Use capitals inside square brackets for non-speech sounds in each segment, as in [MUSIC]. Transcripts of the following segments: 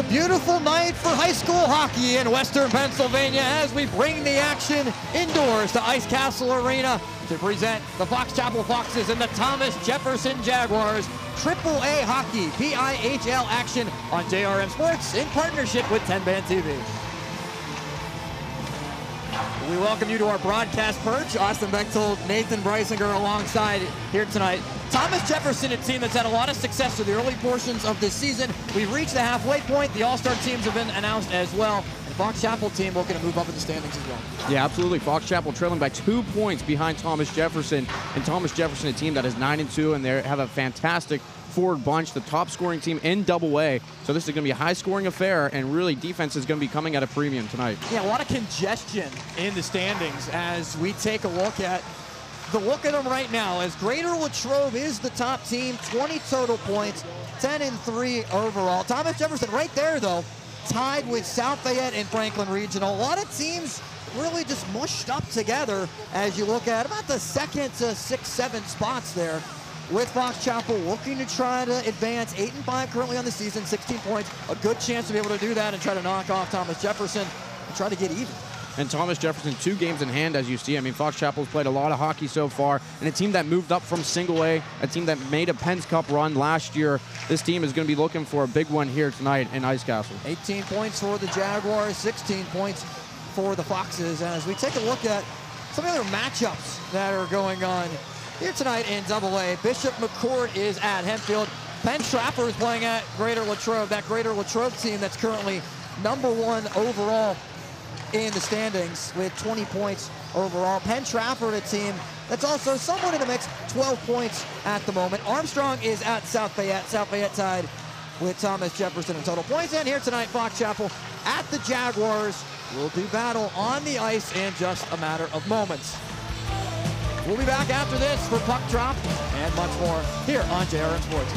A beautiful night for high school hockey in Western Pennsylvania as we bring the action indoors to Ice Castle Arena to present the Fox Chapel Foxes and the Thomas Jefferson Jaguars Triple A Hockey PIHL action on JRM Sports in partnership with Tenband TV. We welcome you to our broadcast perch. Austin Bechtold, Nathan Breisinger alongside here tonight. Thomas Jefferson, a team that's had a lot of success through the early portions of this season. We've reached the halfway point. The All-Star teams have been announced as well. The Fox Chapel team looking to move up in the standings as well. Yeah, absolutely. Fox Chapel trailing by two points behind Thomas Jefferson. And Thomas Jefferson, a team that is 9 and 2, and they have a fantastic forward bunch, the top scoring team in double A. So this is going to be a high scoring affair, and really defense is going to be coming at a premium tonight. Yeah, a lot of congestion in the standings as we take a look at the look at them right now as Greater Latrobe is the top team, 20 total points, 10 and 3 overall. Thomas Jefferson right there though, tied with South Fayette and Franklin Regional. A lot of teams really just mushed up together as you look at about the second to six, seven spots there with Fox Chapel looking to try to advance 8 and 5 currently on the season, 16 points. A good chance to be able to do that and try to knock off Thomas Jefferson and try to get even. And Thomas Jefferson, two games in hand, as you see. I mean, Fox Chapel's played a lot of hockey so far, and a team that moved up from single A, a team that made a Pens Cup run last year. This team is going to be looking for a big one here tonight in Ice Castle. 18 points for the Jaguars, 16 points for the Foxes. As we take a look at some of the other matchups that are going on here tonight in Double A. Bishop McCort is at Hempfield. Penn Trafford is playing at Greater Latrobe. That Greater Latrobe team that's currently number one overall in the standings with 20 points overall. Penn Trafford, a team that's also somewhat in the mix, 12 points at the moment. Armstrong is at South Fayette. South Fayette tied with Thomas Jefferson in total points. And here tonight, Fox Chapel at the Jaguars will do battle on the ice in just a matter of moments. We'll be back after this for Puck Drop and much more here on JRM Sports.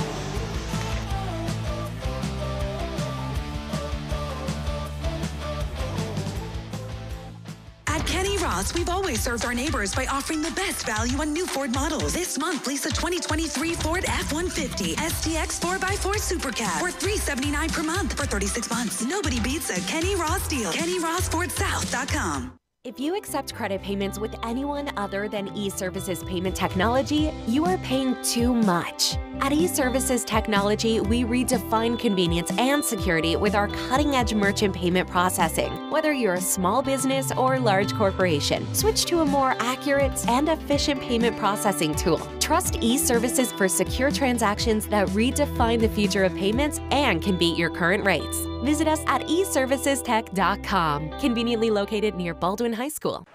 At Kenny Ross, we've always served our neighbors by offering the best value on new Ford models. This month, lease a 2023 Ford F-150 STX 4x4 Super Cab for 379 per month for 36 months. Nobody beats a Kenny Ross deal. KennyRossFordSouth.com. If you accept credit payments with anyone other than eServices Payment Technology, you are paying too much. At eServices Technology, we redefine convenience and security with our cutting edge merchant payment processing. Whether you're a small business or large corporation, switch to a more accurate and efficient payment processing tool. Trust eServices for secure transactions that redefine the future of payments and can beat your current rates. Visit us at eservicestech.com, conveniently located near Baldwin High School.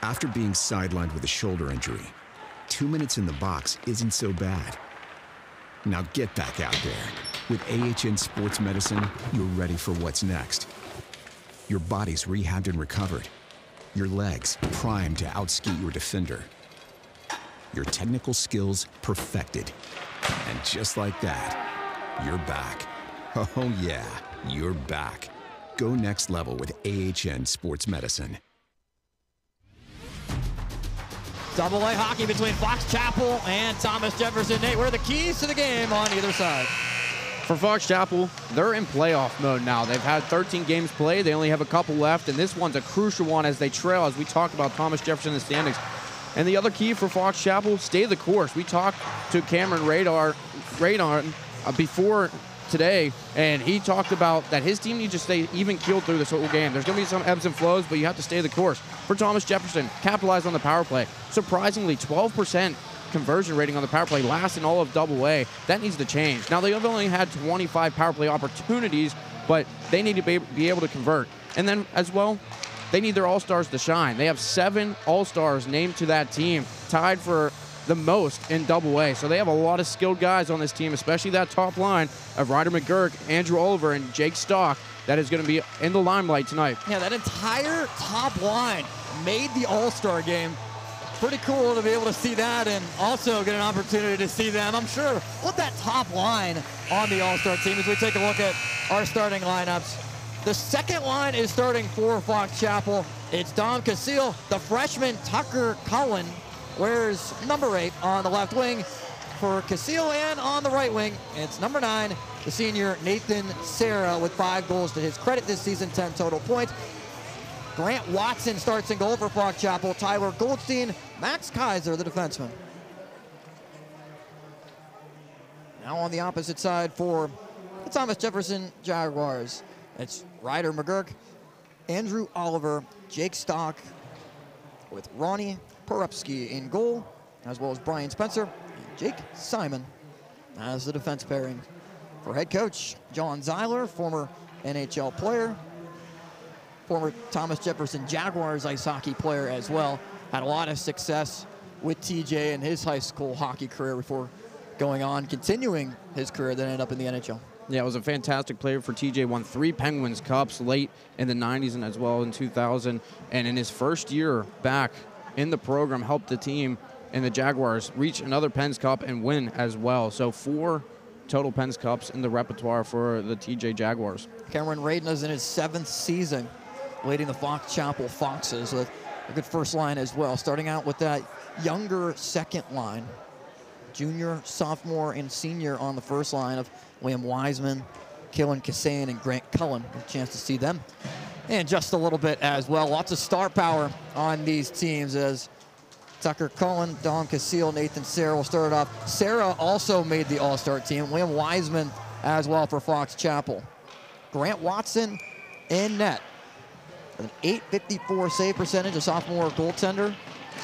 After being sidelined with a shoulder injury, two minutes in the box isn't so bad. Now get back out there. With AHN Sports Medicine, you're ready for what's next. Your body's rehabbed and recovered. Your legs primed to outski your defender. Your technical skills perfected. And just like that, you're back. [LAUGHS] Oh, yeah, you're back. Go next level with AHN Sports Medicine. Double A hockey between Fox Chapel and Thomas Jefferson. Nate, where are the keys to the game on either side? For Fox Chapel, they're in playoff mode now. They've had 13 games played. They only have a couple left, and this one's a crucial one as they trail, as we talked about Thomas Jefferson in the standings. And the other key for Fox Chapel, stay the course. We talked to Cameron Radar, Radar uh, before today, and he talked about that his team needs to stay even keeled through this whole game. There's going to be some ebbs and flows, but you have to stay the course. For Thomas Jefferson, capitalize on the power play. Surprisingly, 12% conversion rating on the power play, last in all of Double A. That needs to change. Now they've only had 25 power play opportunities, but they need to be able to convert. And then as well, they need their all stars to shine. They have seven all stars named to that team, tied for the most in double A. So they have a lot of skilled guys on this team, especially that top line of Ryder McGurk, Andrew Oliver, and Jake Stock that is going to be in the limelight tonight. Yeah, that entire top line made the All-Star game. Pretty cool to be able to see that and also get an opportunity to see them, I'm sure, with that top line on the All-Star team as we take a look at our starting lineups. The second line is starting for Fox Chapel. It's Dom Casile, the freshman Tucker Cullen, wears number eight on the left wing for Casile, and on the right wing, it's number nine, the senior Nathan Sarah with five goals to his credit this season, 10 total points. Grant Watson starts in goal for Fox Chapel. Tyler Goldstein, Max Kaiser, the defenseman. Now on the opposite side for the Thomas Jefferson Jaguars. It's Ryder McGurk, Andrew Oliver, Jake Stock, with Ronnie Porupski in goal, as well as Brian Spencer and Jake Simon as the defense pairing. For head coach John Zeiler, former NHL player, former Thomas Jefferson Jaguars ice hockey player as well, had a lot of success with TJ in his high school hockey career before going on, continuing his career, that ended up in the NHL. Yeah, it was a fantastic player for TJ. Won three Penguins Cups late in the 90s and as well in 2000. And in his first year back in the program, helped the team and the Jaguars reach another Pens Cup and win as well. So four total Pens Cups in the repertoire for the TJ Jaguars. Cameron Radin is in his seventh season, leading the Fox Chapel Foxes with a good first line as well. Starting out with that younger second line, junior, sophomore, and senior on the first line of William Wiseman, Killen Kissane, and Grant Cullen. A chance to see them. And just a little bit as well. Lots of star power on these teams as Tucker Cullen, Dom Casil, Nathan Sarah will start it off. Sarah also made the All-Star team. William Wiseman as well for Fox Chapel. Grant Watson in net. An 854 save percentage, a sophomore goaltender.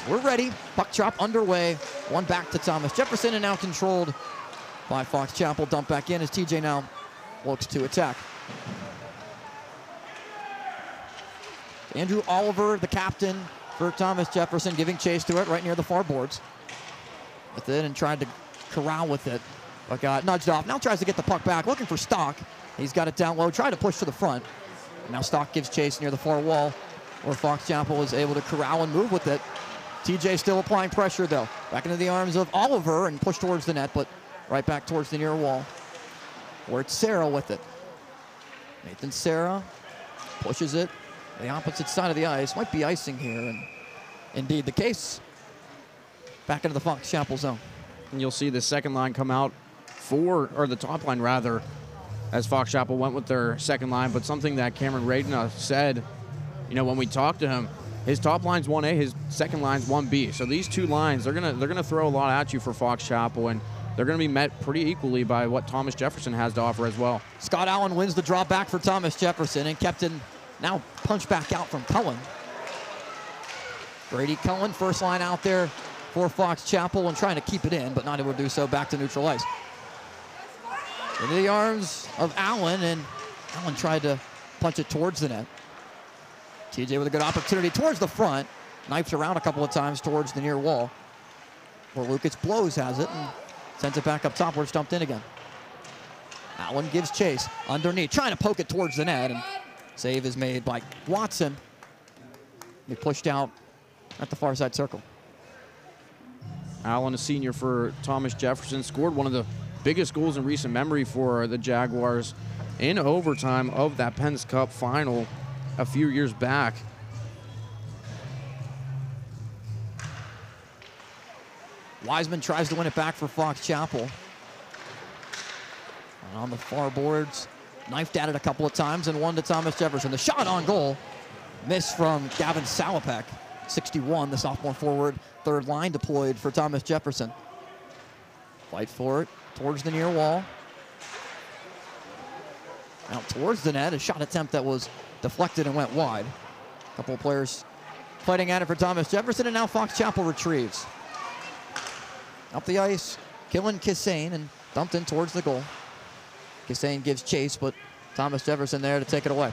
We're ready. Puck drop underway. One back to Thomas Jefferson and now controlled by Fox Chapel. Dump back in as TJ now looks to attack. Andrew Oliver, the captain for Thomas Jefferson, giving chase to it right near the far boards. With it and tried to corral with it, but got nudged off. Now tries to get the puck back, looking for Stock. He's got it down low, trying to push to the front. Now Stock gives chase near the far wall, where Fox Chapel is able to corral and move with it. TJ still applying pressure though. Back into the arms of Oliver and push towards the net, but right back towards the near wall. Where it's Sarah with it. Nathan Sarah pushes it the opposite side of the ice. Might be icing here, and indeed the case. Back into the Fox Chapel zone. And you'll see the second line come out for, or the top line rather, as Fox Chapel went with their second line. But something that Cameron Radina said, you know, when we talked to him, his top line's 1A, his second line's 1B. So these two lines, they're gonna they're gonna throw a lot at you for Fox Chapel, and they're gonna be met pretty equally by what Thomas Jefferson has to offer as well. Scott Allen wins the draw back for Thomas Jefferson, and Captain now punch back out from Cullen. Brady Cullen, first line out there for Fox Chapel and trying to keep it in, but not able to do so. Back to neutral ice. Into the arms of Allen, and Allen tried to punch it towards the net. TJ with a good opportunity towards the front. Knifes around a couple of times towards the near wall. Where Lucas Blows has it and sends it back up top where it's dumped in again. Allen gives chase underneath, trying to poke it towards the net, and save is made by Watson. He pushed out at the far side circle. Allen, a senior for Thomas Jefferson, scored one of the biggest goals in recent memory for the Jaguars in overtime of that Pens Cup final a few years back. Wiseman tries to win it back for Fox Chapel. And on the far boards, knifed at it a couple of times and one to Thomas Jefferson. The shot on goal, miss from Gavin Salopek, 61, the sophomore forward, third line deployed for Thomas Jefferson. Fight for it towards the near wall. Out towards the net, a shot attempt that was deflected and went wide. A couple of players fighting at it for Thomas Jefferson, and now Fox Chapel retrieves. Up the ice, Killen Kissane and dumped in towards the goal. Kissane gives chase, but Thomas Jefferson there to take it away.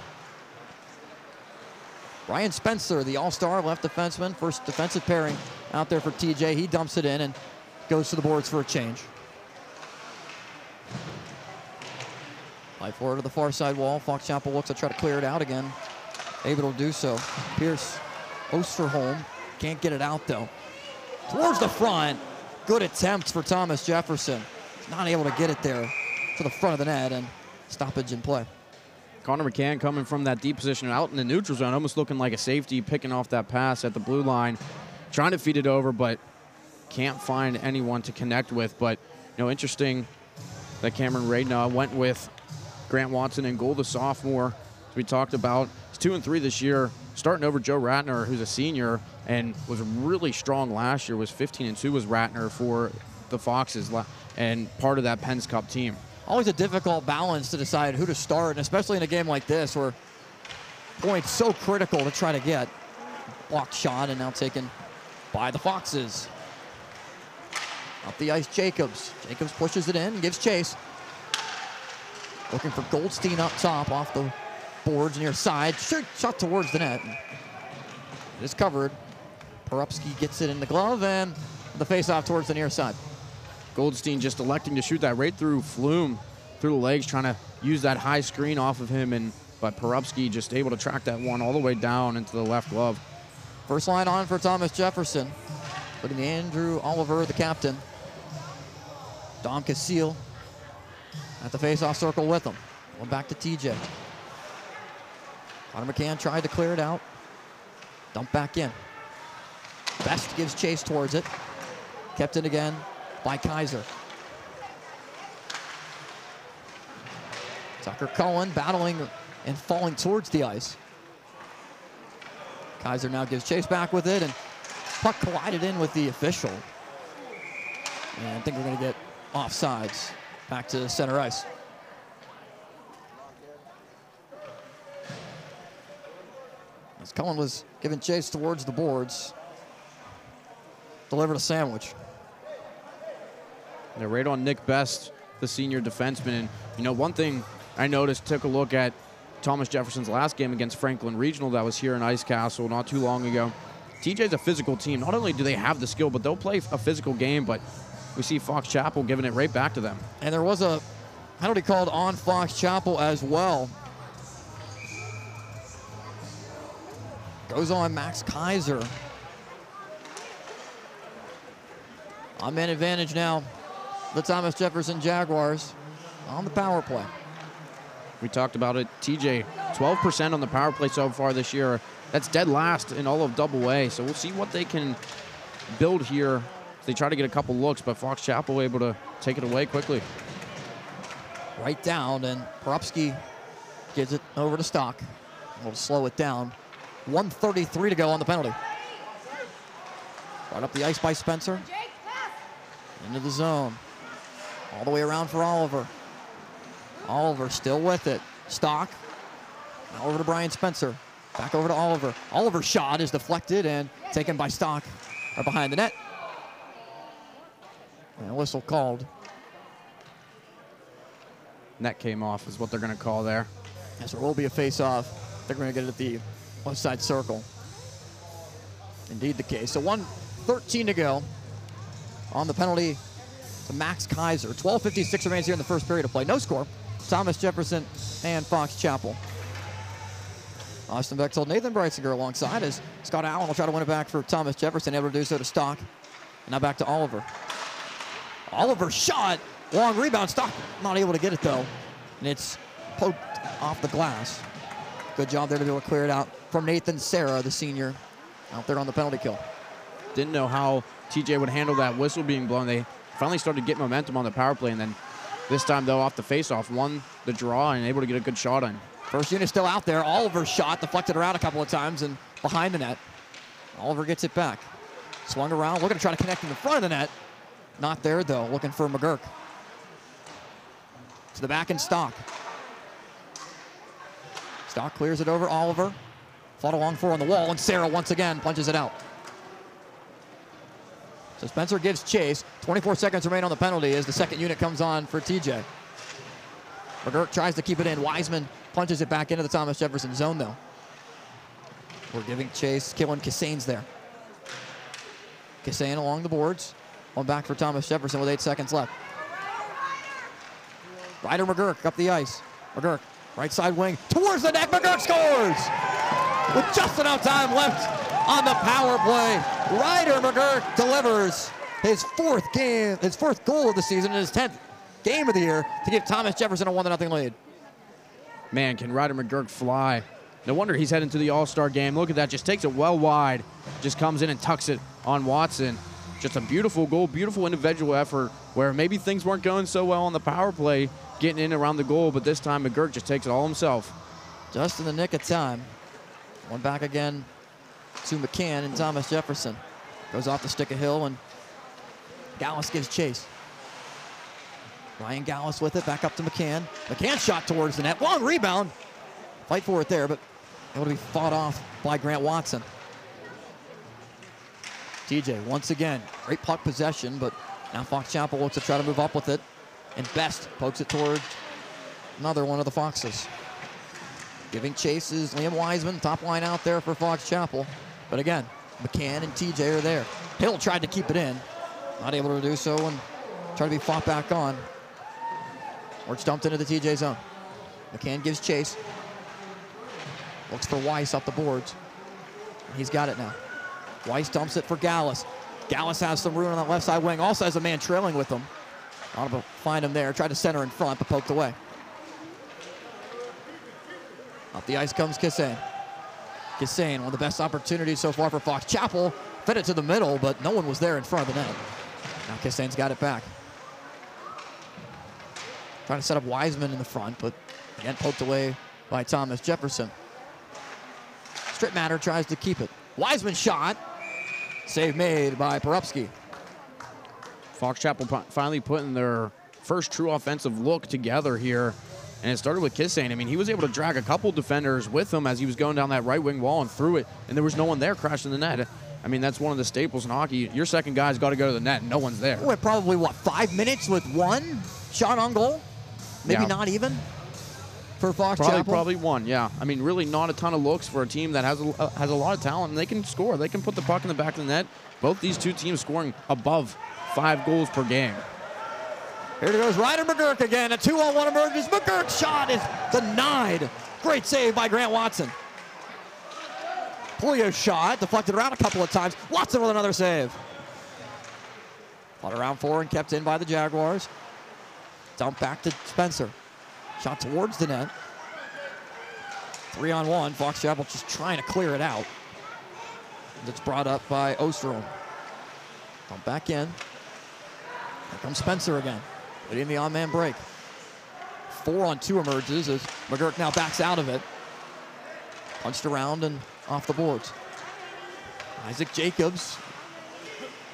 Brian Spencer, the all-star left defenseman, first defensive pairing out there for TJ. He dumps it in and goes to the boards for a change. Forward to the far side wall. Fox Chapel looks to try to clear it out again. Able to do so. Pierce Osterholm can't get it out though. Towards the front. Good attempt for Thomas Jefferson. Not able to get it there to the front of the net and stoppage in play. Connor McCann coming from that deep position out in the neutral zone, almost looking like a safety, picking off that pass at the blue line, trying to feed it over, but can't find anyone to connect with. But, you know, interesting that Cameron Radna went with Grant Watson and Gould, the sophomore, as we talked about. He's two and three this year, starting over Joe Ratner, who's a senior and was really strong last year. Was 15 and two was Ratner for the Foxes, and part of that Pens Cup team. Always a difficult balance to decide who to start, and especially in a game like this where points so critical to try to get. Blocked shot and now taken by the Foxes. Up the ice, Jacobs. Jacobs pushes it in, gives chase. Looking for Goldstein up top off the boards near side. Shoot, shot towards the net. It is covered. Porupski gets it in the glove and the face-off towards the near side. Goldstein just electing to shoot that right through Flume, through the legs, trying to use that high screen off of him, and but Porupski just able to track that one all the way down into the left glove. First line on for Thomas Jefferson. Putting Andrew Oliver, the captain. Dom Casile at the face-off circle with him. One back to TJ. Connor McCann tried to clear it out. Dump back in. Best gives chase towards it. Kept in again by Kaiser. Tucker Cohen battling and falling towards the ice. Kaiser now gives chase back with it, and puck collided in with the official. And I think we're going to get offsides back to center ice. As Cohen was giving chase towards the boards, delivered a sandwich. They're right on Nick Best, the senior defenseman. And, you know, one thing I noticed, took a look at Thomas Jefferson's last game against Franklin Regional that was here in Ice Castle not too long ago. TJ's a physical team. Not only do they have the skill, but they'll play a physical game, but we see Fox Chapel giving it right back to them. And there was a penalty called on Fox Chapel as well. Goes on Max Kaiser. On man advantage now the Thomas Jefferson Jaguars on the power play. We talked about it. TJ, 12% on the power play so far this year. That's dead last in all of Double A. So we'll see what they can build here. They try to get a couple looks, but Fox Chapel able to take it away quickly. Right down, and Porupski gives it over to Stock. We'll slow it down. 133 to go on the penalty. Right up the ice by Spencer. Into the zone. All the way around for Oliver. Oliver still with it. Stock. Now over to Brian Spencer. Back over to Oliver. Oliver's shot is deflected and taken by Stock right behind the net. And a whistle called. Net came off is what they're going to call there. Yes, it will be a face-off. They're going to get it at the left side circle. Indeed the case. So 113 to go on the penalty to Max Kaiser. 12.56 remains here in the first period of play. No score. Thomas Jefferson and Fox Chapel. Austin Bechtold, Nathan Breitzinger alongside as Scott Allen will try to win it back for Thomas Jefferson, able to do so to Stock. And now back to Oliver. Oliver shot, long rebound. Stock not able to get it though. And it's poked off the glass. Good job there to be able to clear it out from Nathan Sarah, the senior, out there on the penalty kill. Didn't know how TJ would handle that whistle being blown. They finally started to get momentum on the power play, and then this time, though, off the faceoff, won the draw and able to get a good shot on. First unit still out there. Oliver's shot deflected around a couple of times and behind the net. Oliver gets it back. Swung around, looking to try to connect in the front of the net. Not there, though, looking for McGurk. To the back in Stock. Stock clears it over Oliver. Fought along four on the wall, and Sarah once again punches it out. So Spencer gives chase. 24 seconds remain on the penalty as the second unit comes on for TJ. McGurk tries to keep it in. Wiseman punches it back into the Thomas Jefferson zone, though. We're giving chase. Killen Kissane's there. Kissane along the boards. One back for Thomas Jefferson with eight seconds left. Ryder McGurk up the ice. McGurk, right side wing, towards the net. McGurk scores! With just enough time left on the power play. Ryder McGurk delivers his fourth game, his fourth goal of the season, and his 10th game of the year to give Thomas Jefferson a 1 0 lead. Man, can Ryder McGurk fly? No wonder he's heading to the All Star game. Look at that, just takes it well wide, just comes in and tucks it on Watson. Just a beautiful goal, beautiful individual effort where maybe things weren't going so well on the power play, getting in around the goal, but this time McGurk just takes it all himself. Just in the nick of time. One back again to McCann and Thomas Jefferson. Goes off the stick of Hill and Gallus gives chase. Ryan Gallus with it, back up to McCann. McCann shot towards the net. Long rebound. Fight for it there, but able to be fought off by Grant Watson. TJ once again, great puck possession, but now Fox Chapel wants to try to move up with it. And Best pokes it toward another one of the Foxes. Giving chases, Liam Wiseman, top line out there for Fox Chapel. But again, McCann and TJ are there. Hill tried to keep it in, not able to do so, and try to be fought back on. Or it's dumped into the TJ zone. McCann gives chase. Looks for Weiss up the boards. He's got it now. Weiss dumps it for Gallus. Gallus has some room on that left side wing. Also has a man trailing with him. To find him there. Tried to center in front, but poked away. Up the ice comes Kissane. Kissane, one of the best opportunities so far for Fox Chapel. Fed it to the middle, but no one was there in front of the net. Now Kissane's got it back. Trying to set up Wiseman in the front, but again poked away by Thomas Jefferson. Strip Matter tries to keep it. Wiseman shot. Save made by Porupski. Fox Chapel finally putting their first true offensive look together here. And it started with Kissane. I mean, he was able to drag a couple defenders with him as he was going down that right wing wall and threw it, and there was no one there crashing the net. I mean, that's one of the staples in hockey. Your second guy's got to go to the net, and no one's there. Went probably, what, five minutes with one shot on goal? Maybe Yeah. not even for Fox Probably, Chapel. probably one. Yeah. I mean, really not a ton of looks for a team that has a, uh, has a lot of talent, and they can score. They can put the puck in the back of the net. Both these two teams scoring above five goals per game. Here it goes Ryder McGurk again. A two on one emerges. McGurk's shot is denied. Great save by Grant Watson. Pulio's shot deflected around a couple of times. Watson with another save. Fought around four and kept in by the Jaguars. Dump back to Spencer. Shot towards the net. Three on one. Fox Chapel just trying to clear it out. It's brought up by Osterholm. Dump back in. Here comes Spencer again. Leading the on-man break. Four on two emerges as McGurk now backs out of it. Punched around and off the boards. Isaac Jacobs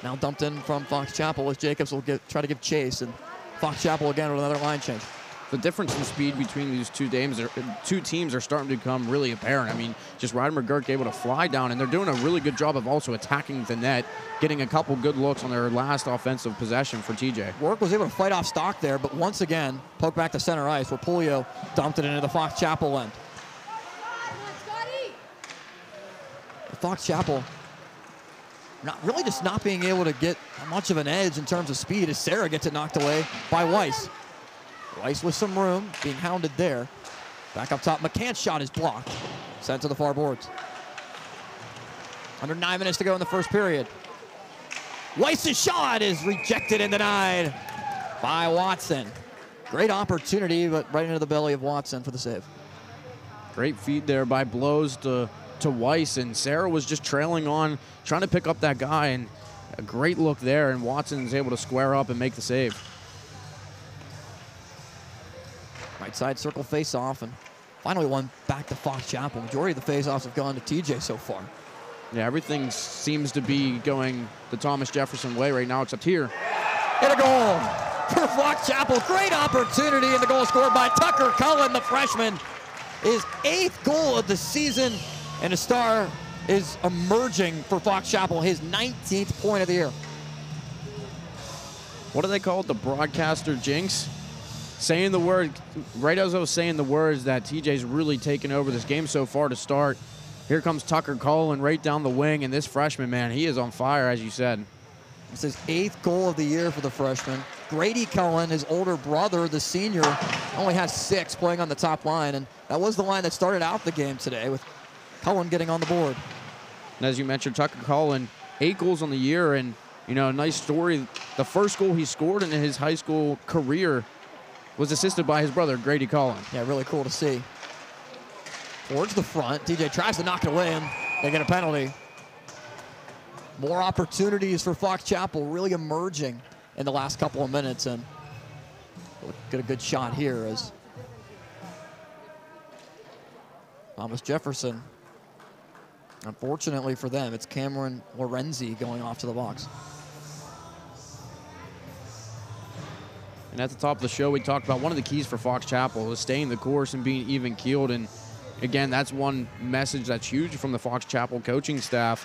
now dumped in from Fox Chapel as Jacobs will get, try to give chase and Fox Chapel again with another line change. The difference in speed between these two teams, are, two teams are starting to become really apparent. I mean, just Ryder McGurk able to fly down, and they're doing a really good job of also attacking the net, getting a couple good looks on their last offensive possession for TJ. Work was able to fight off stock there, but once again, poke back to center ice where Pulio dumped it into the Fox Chapel end. Fox Chapel not really just not being able to get much of an edge in terms of speed as Sarah gets it knocked away by Weiss. Weiss with some room, being hounded there. Back up top, McCann's shot is blocked. Sent to the far boards. Under nine minutes to go in the first period. Weiss's shot is rejected and denied by Watson. Great opportunity, but right into the belly of Watson for the save. Great feed there by Blows to, to Weiss, and Sarah was just trailing on, trying to pick up that guy, and a great look there, and Watson's able to square up and make the save. Right side circle face off, and finally one back to Fox Chapel. Majority of the face offs have gone to TJ so far. Yeah, everything seems to be going the Thomas Jefferson way right now, except here. Hit a goal for Fox Chapel. Great opportunity, and the goal scored by Tucker Cullen, the freshman. His eighth goal of the season, and a star is emerging for Fox Chapel, his 19th point of the year. What do they call it? The broadcaster jinx? Saying the word, right as I was saying the words that TJ's really taken over this game so far to start. Here comes Tucker Cullen right down the wing, and this freshman, man, he is on fire, as you said. It's his eighth goal of the year for the freshman. Grady Cullen, his older brother, the senior, only has six playing on the top line, and that was the line that started out the game today with Cullen getting on the board. And as you mentioned, Tucker Cullen, eight goals on the year, and you know, a nice story. The first goal he scored in his high school career was assisted by his brother, Grady Cullen. Yeah, really cool to see. Towards the front, TJ tries to knock it away, and they get a penalty. More opportunities for Fox Chapel really emerging in the last couple of minutes and get a good shot here as Thomas Jefferson. Unfortunately for them, it's Cameron Lorenzi going off to the box. And at the top of the show, we talked about one of the keys for Fox Chapel is staying the course and being even keeled. And again, that's one message that's huge from the Fox Chapel coaching staff.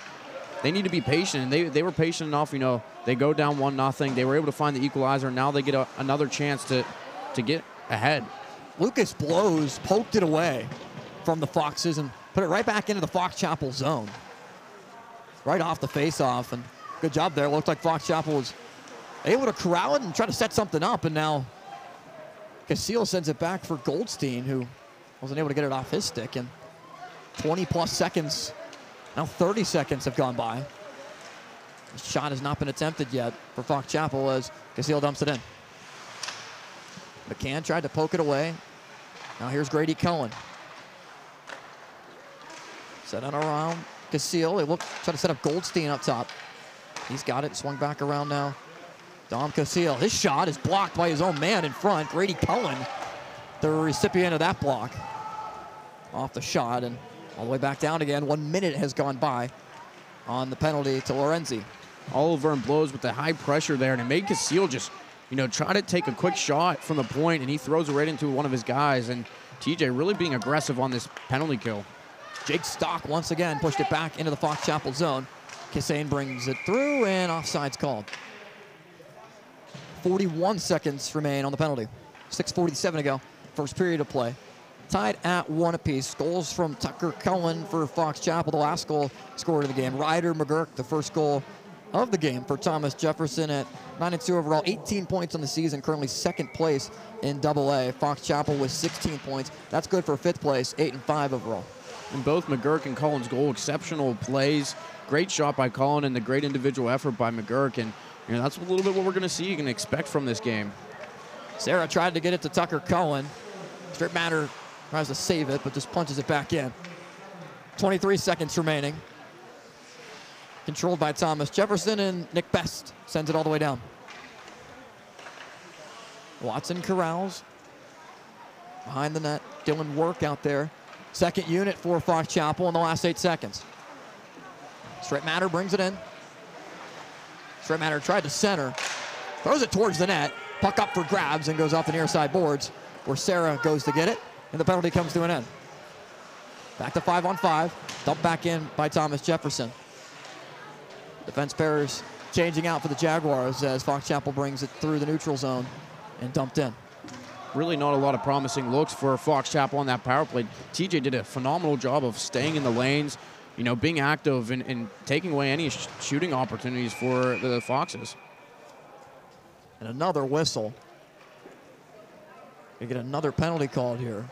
They need to be patient, and they, they were patient enough. You know, they go down one nothing. They were able to find the equalizer. Now they get a, another chance to to get ahead. Lucas Blows poked it away from the Foxes and put it right back into the Fox Chapel zone. Right off the face-off, and good job there. Looked like Fox Chapel was able to corral it and try to set something up, and now Casil sends it back for Goldstein, who wasn't able to get it off his stick, and 20 plus seconds, now 30 seconds have gone by. The shot has not been attempted yet for Fox Chapel as Casil dumps it in. McCann tried to poke it away. Now here's Grady Cohen. Set it around Casil. They look try to set up Goldstein up top. He's got it. Swung back around now. Dom Casil. His shot is blocked by his own man in front. Grady Cohen, the recipient of that block. Off the shot and all the way back down again. One minute has gone by on the penalty to Lorenzi. Oliver and blows with the high pressure there, and it made Casil just, you know, try to take a quick shot from the point, and he throws it right into one of his guys. And TJ really being aggressive on this penalty kill. Jake Stock once again pushed it back into the Fox Chapel zone. Kissane brings it through, and offside's called. 41 seconds remain on the penalty. 6.47 to go. First period of play. Tied at one apiece. Goals from Tucker Cullen for Fox Chapel. The last goal scored in the game. Ryder McGurk, the first goal of the game for Thomas Jefferson at 9 and 2 overall, 18 points on the season, currently second place in Double A. Fox Chapel with 16 points. That's good for fifth place, 8 and 5 overall. And both McGurk and Cullen's goal, exceptional plays. Great shot by Cullen and the great individual effort by McGurk. And you know, that's a little bit what we're going to see. You can expect from this game. Sarah tried to get it to Tucker Cullen. Strip Matter tries to save it, but just punches it back in. 23 seconds remaining. Controlled by Thomas Jefferson, and Nick Best sends it all the way down. Watson corrals. Behind the net, Dylan Work out there. Second unit for Fox Chapel in the last eight seconds. Straight Matter brings it in. Matter tried to center. Throws it towards the net. Puck up for grabs and goes off the near side boards where Sarah goes to get it. And the penalty comes to an end. Back to five on five. Dumped back in by Thomas Jefferson. Defense pairs changing out for the Jaguars as Fox Chapel brings it through the neutral zone and dumped in. Really not a lot of promising looks for Fox Chapel on that power play. TJ did a phenomenal job of staying in the lanes, you know, being active and, and taking away any sh shooting opportunities for the Foxes. And another whistle. You get another penalty called here.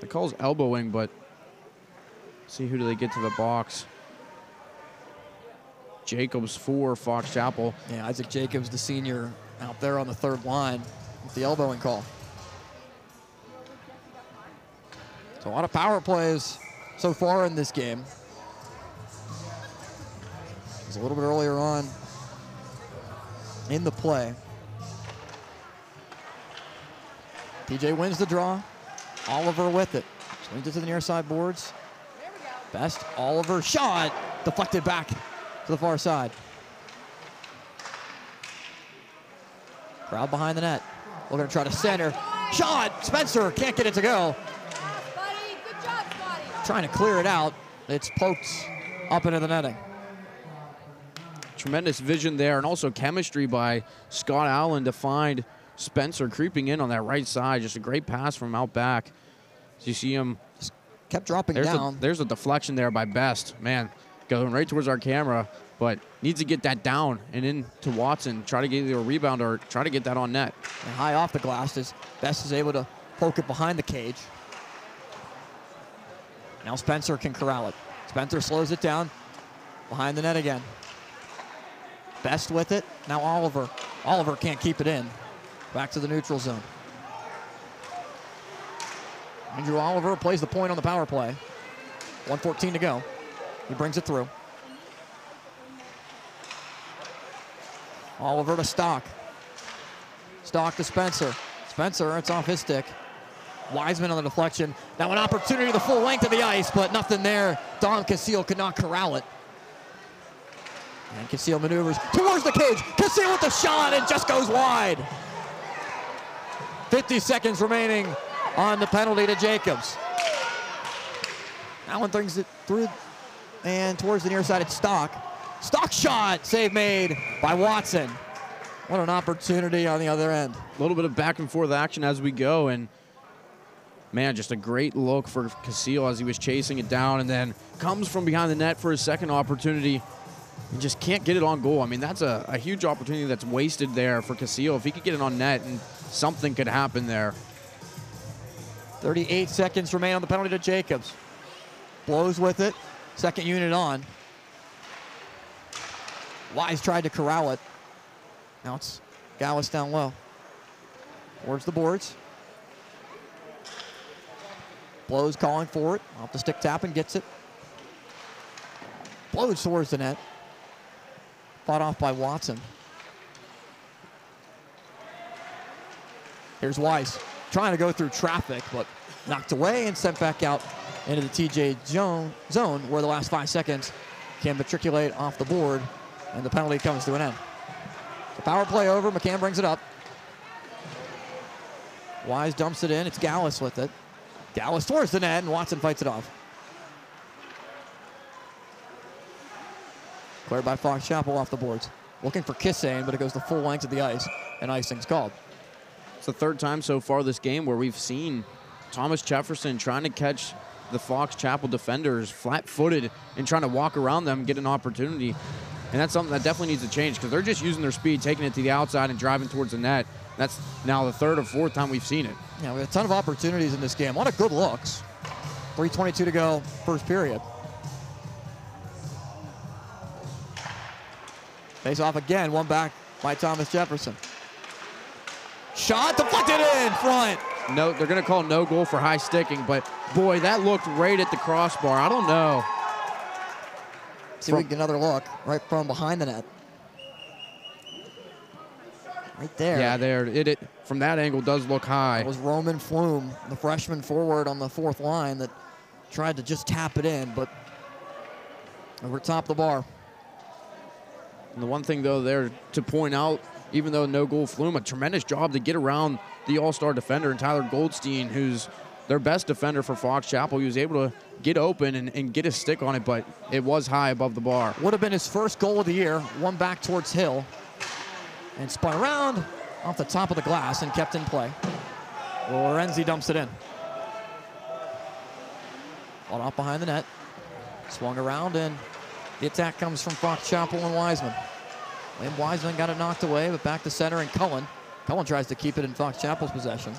The call's elbowing, but see who do they get to the box. Jacobs for Fox Chapel. Yeah, Isaac Jacobs, the senior, out there on the third line with the elbowing call. So a lot of power plays so far in this game. It was a little bit earlier on in the play. TJ wins the draw. Oliver with it. Swings it to the near side boards. Best Oliver shot deflected back to the far side. Crowd behind the net. We're going to try to center. Shot! Spencer can't get it to go. Trying to clear it out. It's poked up into the netting. Tremendous vision there and also chemistry by Scott Allen to find Spencer creeping in on that right side. Just a great pass from out back. So you see him. Kept dropping There's down. a, there's a deflection there by Best. Man, going right towards our camera, but needs to get that down and into Watson. Try to get either a rebound or try to get that on net. And high off the glass as Best is able to poke it behind the cage. Now Spencer can corral it. Spencer slows it down behind the net again. Best with it. Now Oliver. Oliver can't keep it in. Back to the neutral zone. Andrew Oliver plays the point on the power play. 114 to go. He brings it through. Oliver to Stock. Stock to Spencer. Spencer, it's off his stick. Wiseman on the deflection. Now an opportunity the full length of the ice, but nothing there. Dom Casile could not corral it. And Casile maneuvers towards the cage. Casile with the shot and just goes wide. 50 seconds remaining on the penalty to Jacobs. Allen brings it through and towards the near side. It's Stock. Stock shot. Save made by Watson. What an opportunity on the other end. A little bit of back and forth action as we go, and man, just a great look for Casile as he was chasing it down, and then comes from behind the net for his second opportunity. And just can't get it on goal. I mean, that's a, a huge opportunity that's wasted there for Casile. If he could get it on net, and something could happen there. 38 seconds remain on the penalty to Jacobs. Blows with it. Second unit on. Weiss tried to corral it. Now it's Gallus down low. Towards the boards. Blows calling for it. Off the stick tap and gets it. Blows towards the net. Fought off by Watson. Here's Weiss trying to go through traffic, but knocked away and sent back out into the TJ zone, zone where the last five seconds can matriculate off the board, and the penalty comes to an end. The power play over. McCann brings it up. Weiss dumps it in. It's Gallus with it. Gallus towards the net, and Watson fights it off. Cleared by Fox Chapel off the boards. Looking for Kissane, but it goes the full length of the ice, and icing's called. It's the third time so far this game where we've seen Thomas Jefferson trying to catch the Fox Chapel defenders flat-footed and trying to walk around them, get an opportunity. And that's something that definitely needs to change because they're just using their speed, taking it to the outside and driving towards the net. That's now the third or fourth time we've seen it. Yeah, we had a ton of opportunities in this game. A lot of good looks. 3.22 to go, first period. Face off again, one back by Thomas Jefferson. Shot deflected in front. No, they're going to call no goal for high sticking, but boy, that looked right at the crossbar. I don't know. See if we get another look right from behind the net. Right there. Yeah, there. It, it from that angle does look high. It was Roman Flume, the freshman forward on the fourth line, that tried to just tap it in, but over top the bar. And the one thing though there to point out, even though no goal flume, a tremendous job to get around the All-Star defender and Tyler Goldstein, who's their best defender for Fox Chapel. He was able to get open and, and get his stick on it, but it was high above the bar. Would have been his first goal of the year. One back towards Hill. And spun around off the top of the glass and kept in play. Lorenzi dumps it in. Ball off behind the net. Swung around and the attack comes from Fox Chapel and Wiseman. Liam Wiseman got it knocked away, but back to center and Cullen. Cullen tries to keep it in Fox Chapel's possession.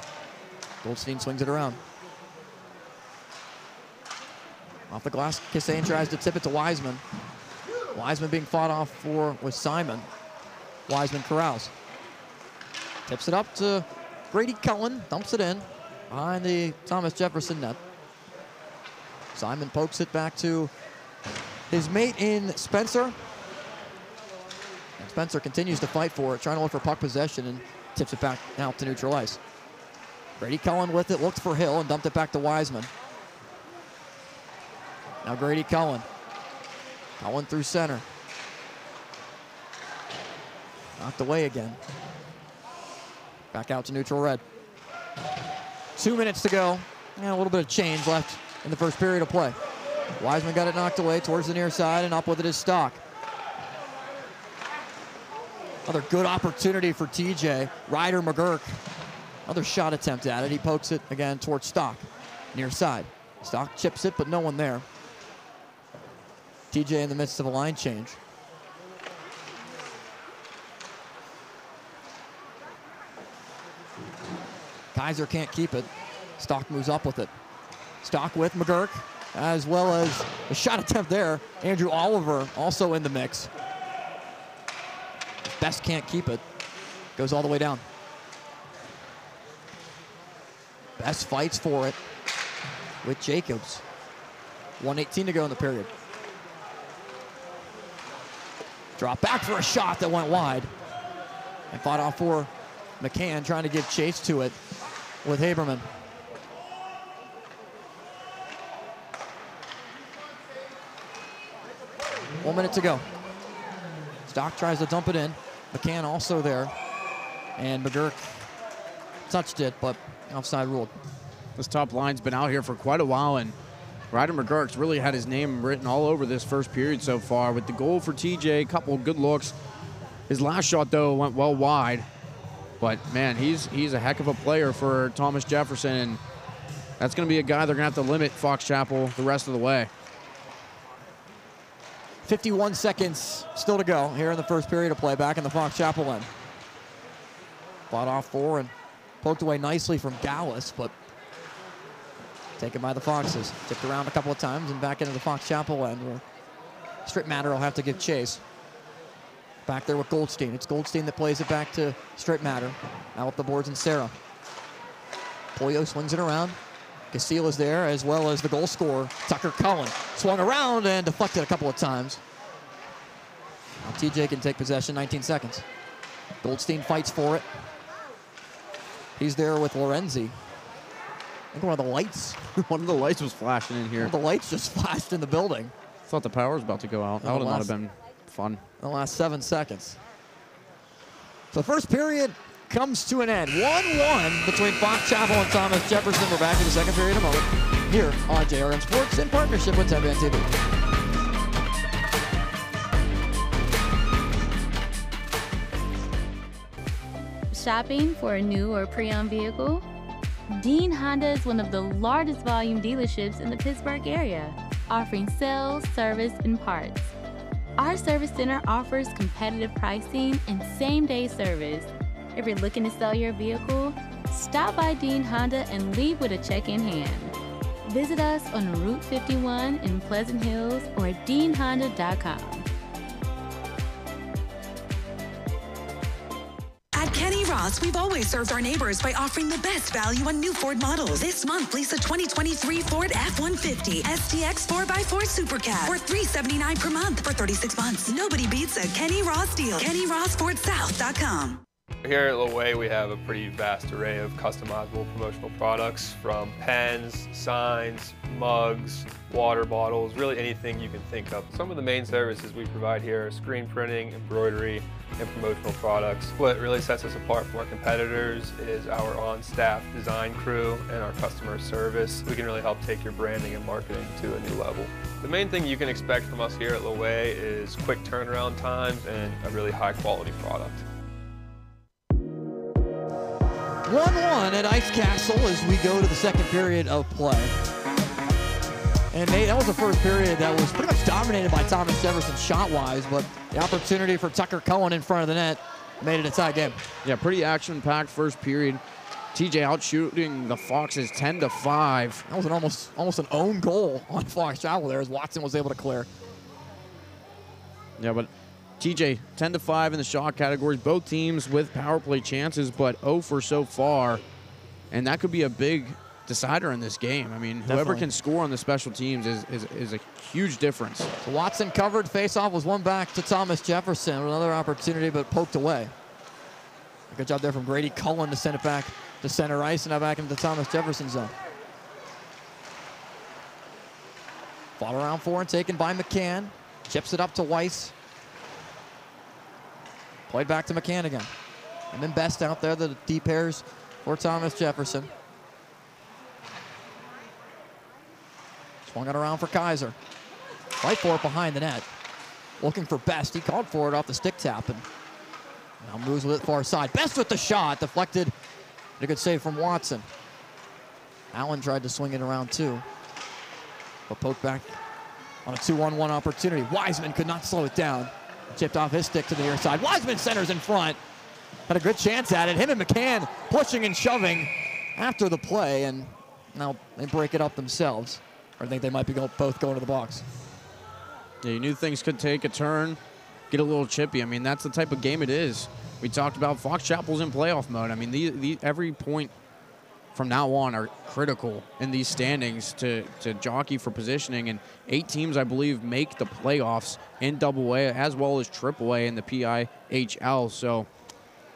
Goldstein swings it around. Off the glass, Kissane tries to tip it to Wiseman. Wiseman being fought off for with Simon. Wiseman corrals. Tips it up to Grady Cullen, dumps it in behind the Thomas Jefferson net. Simon pokes it back to his mate in Spencer. And Spencer continues to fight for it, trying to look for puck possession and tips it back out to neutral ice. Grady Cullen with it, looked for Hill and dumped it back to Wiseman. Now Grady Cullen. Cullen through center. Knocked away again. Back out to neutral red. Two minutes to go. And a little bit of change left in the first period of play. Wiseman got it knocked away towards the near side and up with it is Stock. Another good opportunity for TJ. Ryder McGurk. Another shot attempt at it. He pokes it again towards Stock. Near side. Stock chips it, but no one there. TJ in the midst of a line change. Kaiser can't keep it. Stock moves up with it. Stock with McGurk, as well as a shot attempt there. Andrew Oliver also in the mix. Best can't keep it. Goes all the way down. Best fights for it with Jacobs. 118 to go in the period. Drop back for a shot that went wide. And fought off for McCann trying to give chase to it with Haberman. One minute to go. Stock tries to dump it in. McCann also there. And McGurk touched it, but offside ruled. This top line's been out here for quite a while, and Ryder McGurk's really had his name written all over this first period so far with the goal for TJ, a couple good looks. His last shot, though, went well wide. But, man, he's he's a heck of a player for Thomas Jefferson, and that's going to be a guy they're going to have to limit Fox Chapel the rest of the way. 51 seconds still to go here in the first period of play back in the Fox Chapel end. Fought off four and poked away nicely from Gallus, but taken by the Foxes. Tipped around a couple of times and back into the Fox Chapel end where Strip Matter will have to give chase. Back there with Goldstein. It's Goldstein that plays it back to Strip Matter. Now up the boards and Sarah. Pollo swings it around. Casile is there, as well as the goal scorer, Tucker Cullen. Swung around and deflected a couple of times. Now TJ can take possession, 19 seconds. Goldstein fights for it. He's there with Lorenzi. I think one of the lights, [LAUGHS] One of the lights was flashing in one here. of the lights just [LAUGHS] flashed in the building Thought the power was about to go out. That would not have been fun. in the last seven seconds. So the first period comes to an end. 1-1 between Fox Chapel and Thomas Jefferson. We're back in the second period in a moment here on JRM Sports in partnership with 10 TV. Shopping for a new or pre-owned vehicle? Dean Honda is one of the largest volume dealerships in the Pittsburgh area, offering sales, service, and parts. Our service center offers competitive pricing and same-day service. If you're looking to sell your vehicle, stop by Dean Honda and leave with a check in hand. Visit us on Route 51 in Pleasant Hills or deanhonda.com. Kenny Ross, we've always served our neighbors by offering the best value on new Ford models. This month, lease a 2023 Ford F-150 STX 4x4 Super Cab for 379 per month for 36 months. Nobody beats a Kenny Ross deal. KennyRossFordSouth.com. Here at Way, we have a pretty vast array of customizable promotional products from pens, signs, mugs, water bottles, really anything you can think of. Some of the main services we provide here are screen printing, embroidery, and promotional products. What really sets us apart from our competitors is our on-staff design crew and our customer service. We can really help take your branding and marketing to a new level. The main thing you can expect from us here at Way is quick turnaround times and a really high quality product. 1-1 at Ice Castle as we go to the second period of play. And Nate, that was the first period that was pretty much dominated by Thomas Jefferson shot-wise, but the opportunity for Tucker Cohen in front of the net made it a tie game. Yeah, pretty action-packed first period. TJ out shooting the Foxes 10 to 5. That was an almost almost an own goal on Fox Chapel there as Watson was able to clear. Yeah, but TJ 10 to 5 in the shot categories. Both teams with power play chances, but 0 for so far. And that could be a big decider in this game. I mean, whoever Definitely. can score on the special teams is, is, is a huge difference. Watson covered, face-off was one back to Thomas Jefferson. Another opportunity, but poked away. Good job there from Grady Cullen to send it back to center ice and now back into Thomas Jefferson zone. Fought around four and taken by McCann. Chips it up to Weiss. Played back to McCann again. And then Best out there, the deep pairs for Thomas Jefferson. Swung it around for Kaiser. Fight for it behind the net. Looking for Best. He called for it off the stick tap and now moves with it far side. Best with the shot. Deflected. A good save from Watson. Allen tried to swing it around too. But poked back on a 2-1-1 opportunity. Wiseman could not slow it down. Chipped off his stick to the near side. Wiseman centers in front. Had a good chance at it. Him and McCann pushing and shoving after the play, and now they break it up themselves. Or I think they might be both going to the box. Yeah, you knew things could take a turn, get a little chippy. I mean, that's the type of game it is. We talked about Fox Chapel's in playoff mode. I mean, the, the, every point from now on are critical in these standings to, to jockey for positioning. And eight teams, I believe, make the playoffs in Double A as well as Triple A in the PIHL. So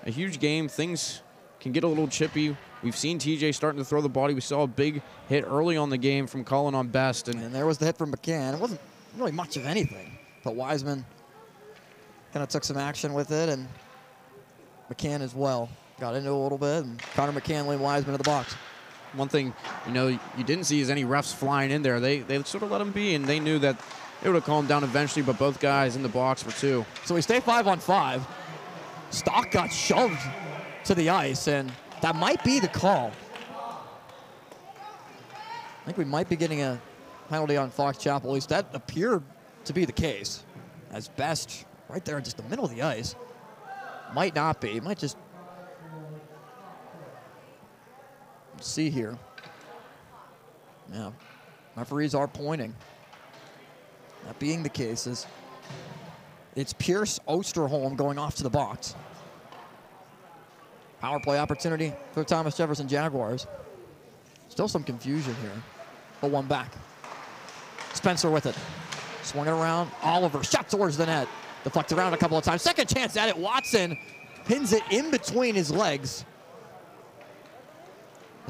a huge game. Things can get a little chippy. We've seen TJ starting to throw the body. We saw a big hit early on the game from Cullen on best. And, And there was the hit from McCann. It wasn't really much of anything, but Wiseman kind of took some action with it, and McCann as well. Got into a little bit, and Connor McCann leaned Wiseman to the box. one thing you know you didn't see is any refs flying in there. They they sort of let him be, and they knew that it would have calmed down eventually. But both guys in the box for two. So we stay five on five. Stock got shoved to the ice, and that might be the call. I think we might be getting a penalty on Fox Chapel. At least that appeared to be the case. As best, right there in just the middle of the ice. Might not be. Might just see here. Yeah, referees are pointing. That being the case is it's Pierce Osterholm going off to the box. Power play opportunity for Thomas Jefferson Jaguars. Still some confusion here, but one back. Spencer with it. Swung it around. Oliver shot towards the net. Deflected around a couple of times. Second chance at it. Watson pins it in between his legs.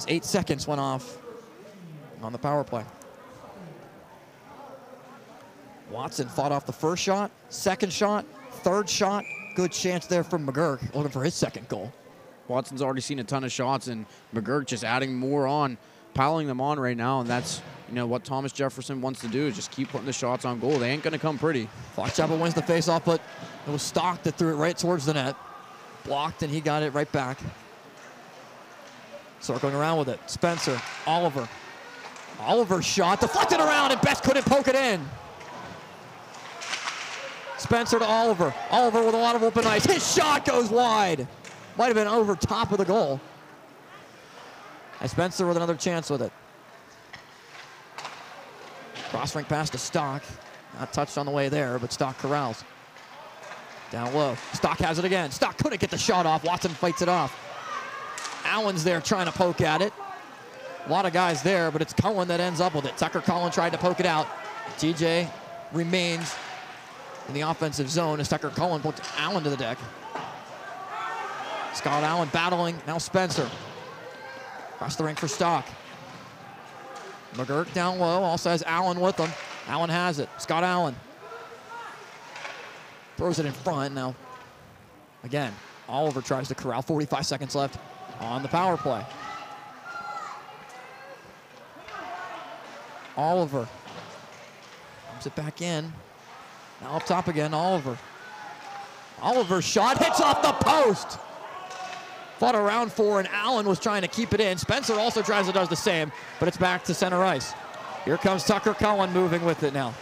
Eight seconds went off on the power play. Watson fought off the first shot, second shot, third shot. Good chance there from McGurk, looking for his second goal. Watson's already seen a ton of shots, and McGurk just adding more on, piling them on right now, and that's you know what Thomas Jefferson wants to do is just keep putting the shots on goal. They ain't going to come pretty. Fox Chapel wins the faceoff, but it was Stock that threw it right towards the net. Blocked, and he got it right back. Circling around with it. Spencer, Oliver. Oliver shot, deflected around, and Best couldn't poke it in. Spencer to Oliver. Oliver with a lot of open ice. His shot goes wide. Might have been over top of the goal. And Spencer with another chance with it. Cross rink pass to Stock. Not touched on the way there, but Stock corrals. Down low. Stock has it again. Stock couldn't get the shot off. Watson fights it off. Allen's there trying to poke at it. A lot of guys there, but it's Cohen that ends up with it. Tucker Cullen tried to poke it out. TJ remains in the offensive zone as Tucker Cullen poked Allen to the deck. Scott Allen battling. Now Spencer. Across the rink for Stock. McGurk down low. Also has Allen with him. Allen has it. Scott Allen. Throws it in front. Now, again, Oliver tries to corral. 45 seconds left on the power play. Oliver. Comes it back in. Now up top again, Oliver. Oliver's shot hits off the post. Fought around for, and Allen was trying to keep it in. Spencer also tries to does the same, but it's back to center ice. Here comes Tucker Cullen moving with it now.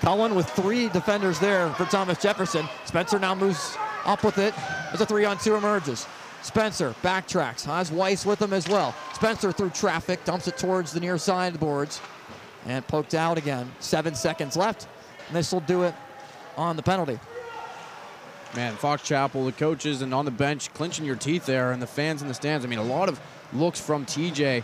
Cullen with three defenders there for Thomas Jefferson. Spencer now moves up with it as a three on two emerges. Spencer backtracks, has Weiss with him as well. Spencer through traffic, dumps it towards the near side of the boards, and poked out again. Seven seconds left, and this will do it on the penalty. Man, Fox Chapel, the coaches, and on the bench, clinching your teeth there, and the fans in the stands. I mean, a lot of looks from TJ.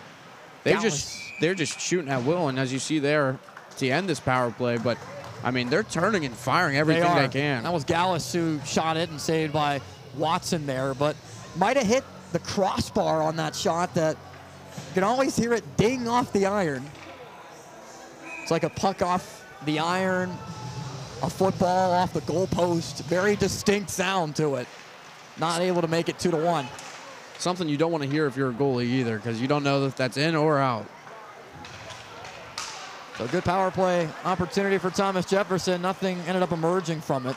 They just they're just shooting at will, and as you see there, to end this power play. But I mean, they're turning and firing everything they, are. can. That was Gallus who shot it and saved by Watson there, but might have hit the crossbar on that shot that you can always hear it ding off the iron. It's like a puck off the iron, a football off the goalpost. Very distinct sound to it. Not able to make it two to one. Something you don't want to hear if you're a goalie either, because you don't know if that's in or out. So good power play opportunity for Thomas Jefferson. Nothing ended up emerging from it.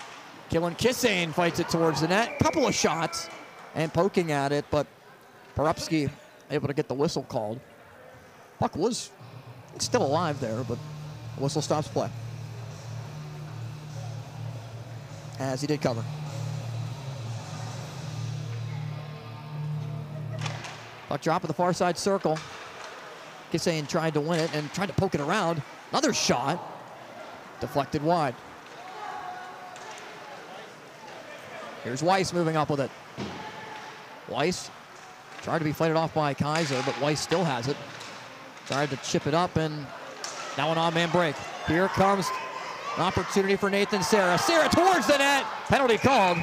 Killen Kissane fights it towards the net. Couple of shots and poking at it, but Porupski able to get the whistle called. Puck was still alive there, but whistle stops play. As he did cover. Puck drop at the far side circle. Kissane tried to win it and tried to poke it around. Another shot. Deflected wide. Here's Weiss moving up with it. Weiss Tried to be fighted off by Kaiser, but Weiss still has it. Tried to chip it up, and now an odd man break. Here comes an opportunity for Nathan Sarah. Sarah towards the net. Penalty called.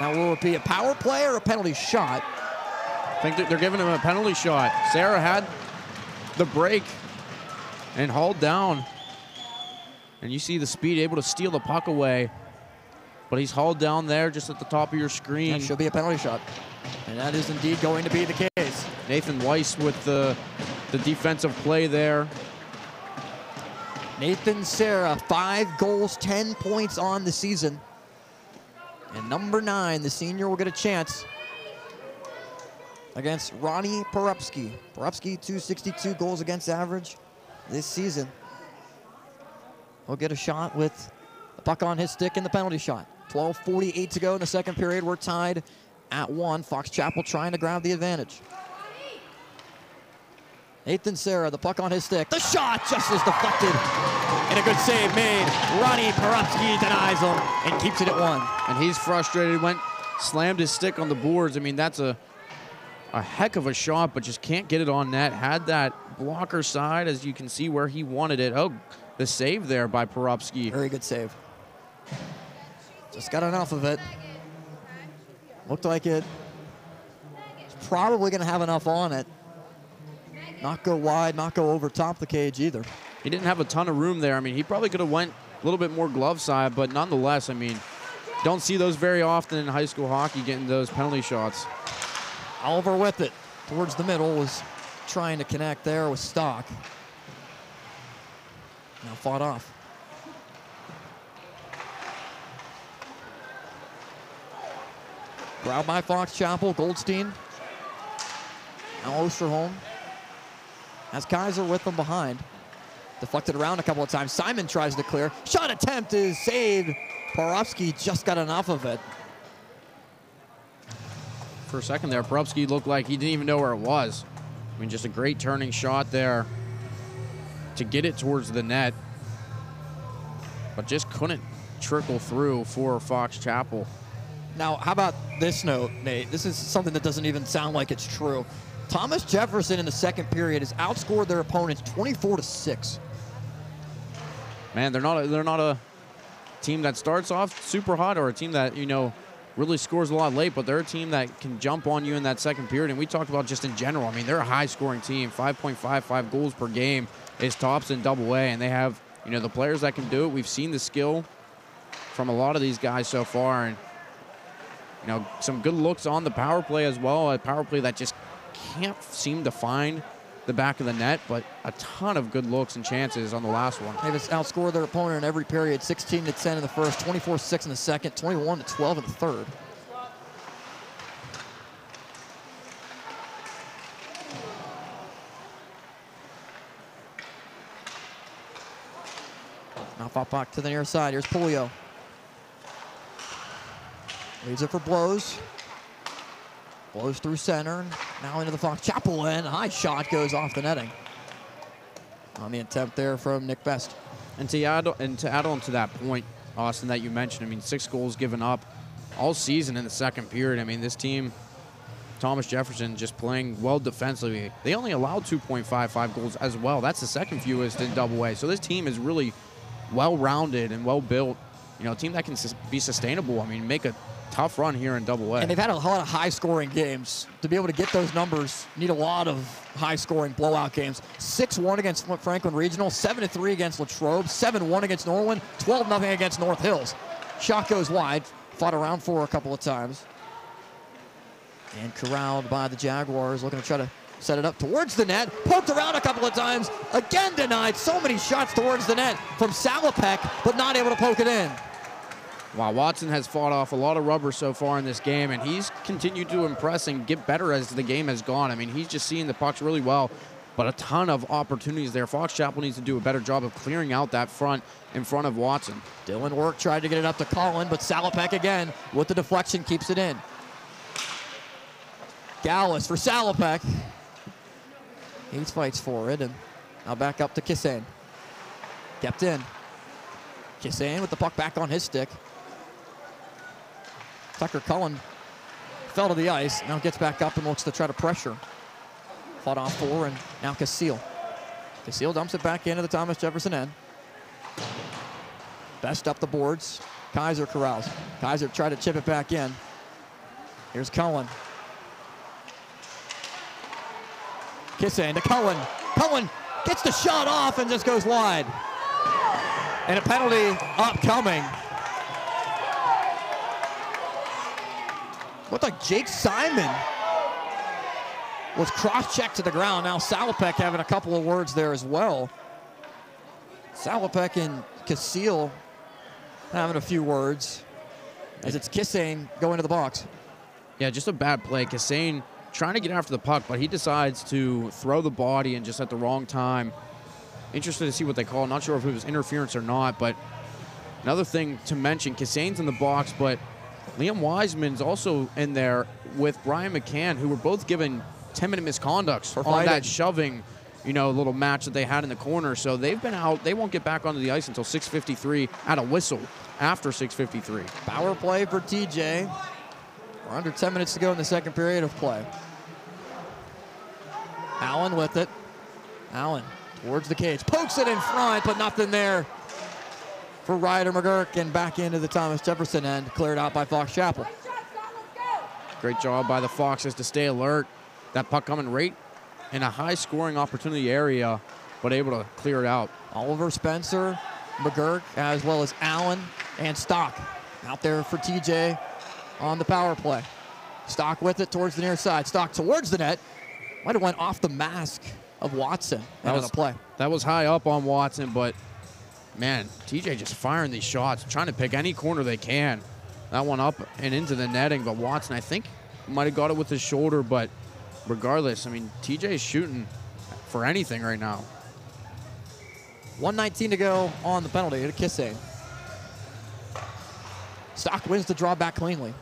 Now, will it be a power play or a penalty shot? I think they're giving him a penalty shot. Sarah had the break and hauled down. And you see the speed, able to steal the puck away. But he's hauled down there just at the top of your screen. That should be a penalty shot. And that is indeed going to be the case. Nathan Weiss with the, the defensive play there. Nathan Sarah, five goals, 10 points on the season. And number nine, the senior will get a chance against Ronnie Porupski. Porupski, 262 goals against average this season. He'll get a shot with the puck on his stick and the penalty shot. 12.48 to go in the second period. We're tied at one. Fox Chapel trying to grab the advantage. Nathan Sarah, the puck on his stick. The shot just is deflected. And a good save made. Ronnie Porupski denies him and keeps it at one. And he's frustrated, went, slammed his stick on the boards. I mean, that's a, a heck of a shot, but just can't get it on net. Had that blocker side, as you can see where he wanted it. Oh, the save there by Porupski. Very good save. Just got enough of it. Looked like it. It's probably going to have enough on it. Not go wide, not go over top the cage either. He didn't have a ton of room there. I mean, he probably could have went a little bit more glove side, but nonetheless, I mean, don't see those very often in high school hockey getting those penalty shots. Oliver with it towards the middle was trying to connect there with Stock. Now fought off. Grab by Fox Chapel, Goldstein. Now Osterholm. Has Kaiser with them behind. Deflected around a couple of times. Simon tries to clear. Shot attempt is saved. Porupski just got enough of it. For a second there, Porupski looked like he didn't even know where it was. I mean, just a great turning shot there to get it towards the net, but just couldn't trickle through for Fox Chapel. Now, how about this note, Nate? This is something that doesn't even sound like it's true. Thomas Jefferson in the second period has outscored their opponents 24 to 6. Man, they're not a, they're not a team that starts off super hot or a team that, you know, really scores a lot late, but they're a team that can jump on you in that second period. And we talked about just in general. I mean, they're a high scoring team. 5.55 goals per game is tops in double A, and they have, you know, the players that can do it. We've seen the skill from a lot of these guys so far, and you know, some good looks on the power play as well. A power play that just can't seem to find the back of the net, but a ton of good looks and chances on the last one. They've outscored their opponent in every period 16 to 10 in the first, 24 6 in the second, 21 to 12 in the third. Now back to the near side. Here's Polio. Leads it for blows. Blows through center. Now into the Fox Chapel end. High shot goes off the netting. On the attempt there from Nick Best. And to add and to add on to that point, Austin, that you mentioned, I mean, six goals given up all season in the second period. I mean, this team, Thomas Jefferson, just playing well defensively. They only allowed 2.55 goals as well. That's the second fewest in Double A. So this team is really well-rounded and well-built. You know, a team that can be sustainable. I mean, make a tough run here in Double A. And they've had a lot of high-scoring games. To be able to get those numbers, need a lot of high-scoring blowout games. 6-1 against Franklin Regional, 7-3 against Latrobe, 7-1 against Norwin, 12-0 against North Hills. Shot goes wide, fought around for a couple of times. And corralled by the Jaguars, looking to try to set it up towards the net, poked around a couple of times, again denied so many shots towards the net from Salopek, but not able to poke it in. Wow, Watson has fought off a lot of rubber so far in this game, and he's continued to impress and get better as the game has gone. I mean, he's just seeing the pucks really well, but a ton of opportunities there. Fox Chapel needs to do a better job of clearing out that front in front of Watson. Dylan Work tried to get it up to Colin, but Salopek again with the deflection keeps it in. Gallus for Salopek. He fights for it, and now back up to Kissane. Kept in. Kissane with the puck back on his stick. Tucker Cullen fell to the ice. Now gets back up and looks to try to pressure. Fought off four, and now Casile. Casile dumps it back into the Thomas Jefferson end. Best up the boards. Kaiser corrals. Kaiser tried to chip it back in. Here's Cullen. Kissane to Cullen. Cullen gets the shot off and just goes wide. And a penalty upcoming. Looked like Jake Simon was cross-checked to the ground. Now Salopek having a couple of words there as well. Salopek and Casile having a few words as it's Kissane going to the box. Yeah, just a bad play. Kissane trying to get after the puck, but he decides to throw the body and just at the wrong time. Interested to see what they call. Not sure if it was interference or not, but another thing to mention, Kissane's in the box, but Liam Wiseman's also in there with Brian McCann, who were both given 10-minute misconducts For on fighting. that shoving, you know, little match that they had in the corner. So they've been out. They won't get back onto the ice until 6:53 at a whistle after 6:53. Power play for TJ. We're under 10 minutes to go in the second period of play. Allen with it. Allen towards the cage. Pokes it in front, but nothing there for Ryder McGurk and back into the Thomas Jefferson end. Cleared out by Fox Chapel. Great job by the Foxes to stay alert. That puck coming right in a high scoring opportunity area, but able to clear it out. Oliver Spencer, McGurk, as well as Allen and Stock out there for TJ on the power play. Stock with it towards the near side. Stock towards the net. Might have went off the mask of Watson That was a play. That was high up on Watson, but man, TJ just firing these shots, trying to pick any corner they can. That one up and into the netting, but Watson, I think, might have got it with his shoulder, but regardless, I mean, TJ is shooting for anything right now. 119 to go on the penalty to Kissane. Stock wins the draw back cleanly.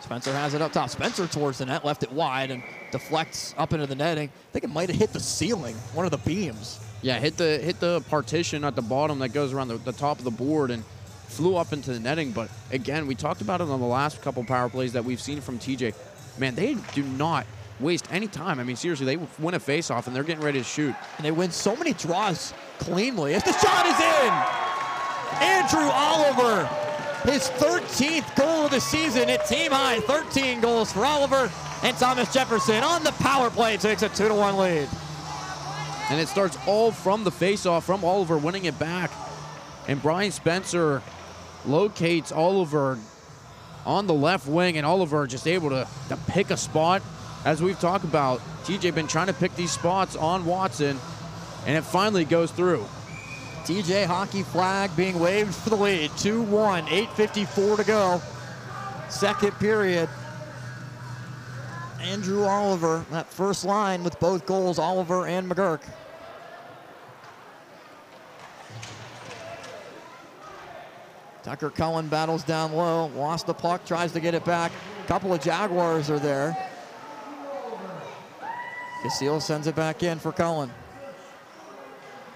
Spencer has it up top. Spencer towards the net, left it wide, and deflects up into the netting. I think it might have hit the ceiling, one of the beams. Yeah, hit the hit the partition at the bottom that goes around the, the top of the board and flew up into the netting. But again, we talked about it on the last couple power plays that we've seen from TJ. Man, they do not waste any time. I mean, seriously, they win a faceoff and they're getting ready to shoot. And they win so many draws cleanly. If the shot is in, Andrew Oliver, his 13th goal of the season at team high, 13 goals for Oliver. And Thomas Jefferson on the power play takes a 2 to 1 lead. And it starts all from the faceoff, from Oliver winning it back. And Brian Spencer locates Oliver on the left wing, and Oliver just able to, to pick a spot. As we've talked about, TJ been trying to pick these spots on Watson, and it finally goes through. TJ hockey flag being waved for the lead. 2 1, 8.54 to go. Second period. Andrew Oliver, that first line with both goals, Oliver and McGurk. Tucker Cullen battles down low, lost the puck, tries to get it back. A couple of Jaguars are there. Casile sends it back in for Cullen.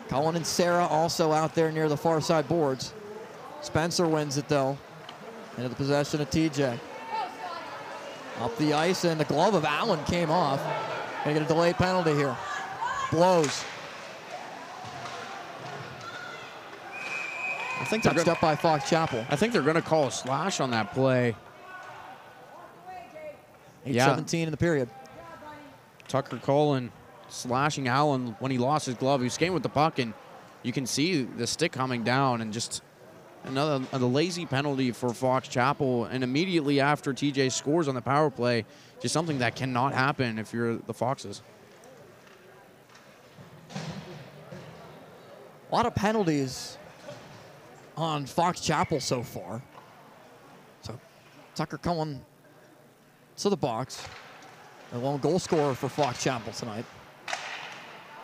Cullen and Sarah also out there near the far side boards. Spencer wins it though. Into the possession of TJ. Up the ice and the glove of Allen came off. Gonna get a delayed penalty here. Blows. I think they're Touched gonna, up by Fox Chapel. I think they're going to call a slash on that play. Yeah. 8-17 in the period. Tucker Cullen slashing Allen when he lost his glove. He was skating with the puck, and you can see the stick coming down, and just another a lazy penalty for Fox Chapel. And immediately after TJ scores on the power play, just something that cannot happen if you're the Foxes. A lot of penalties on Fox Chapel so far. So Tucker Cullen to the box. The lone goal scorer for Fox Chapel tonight.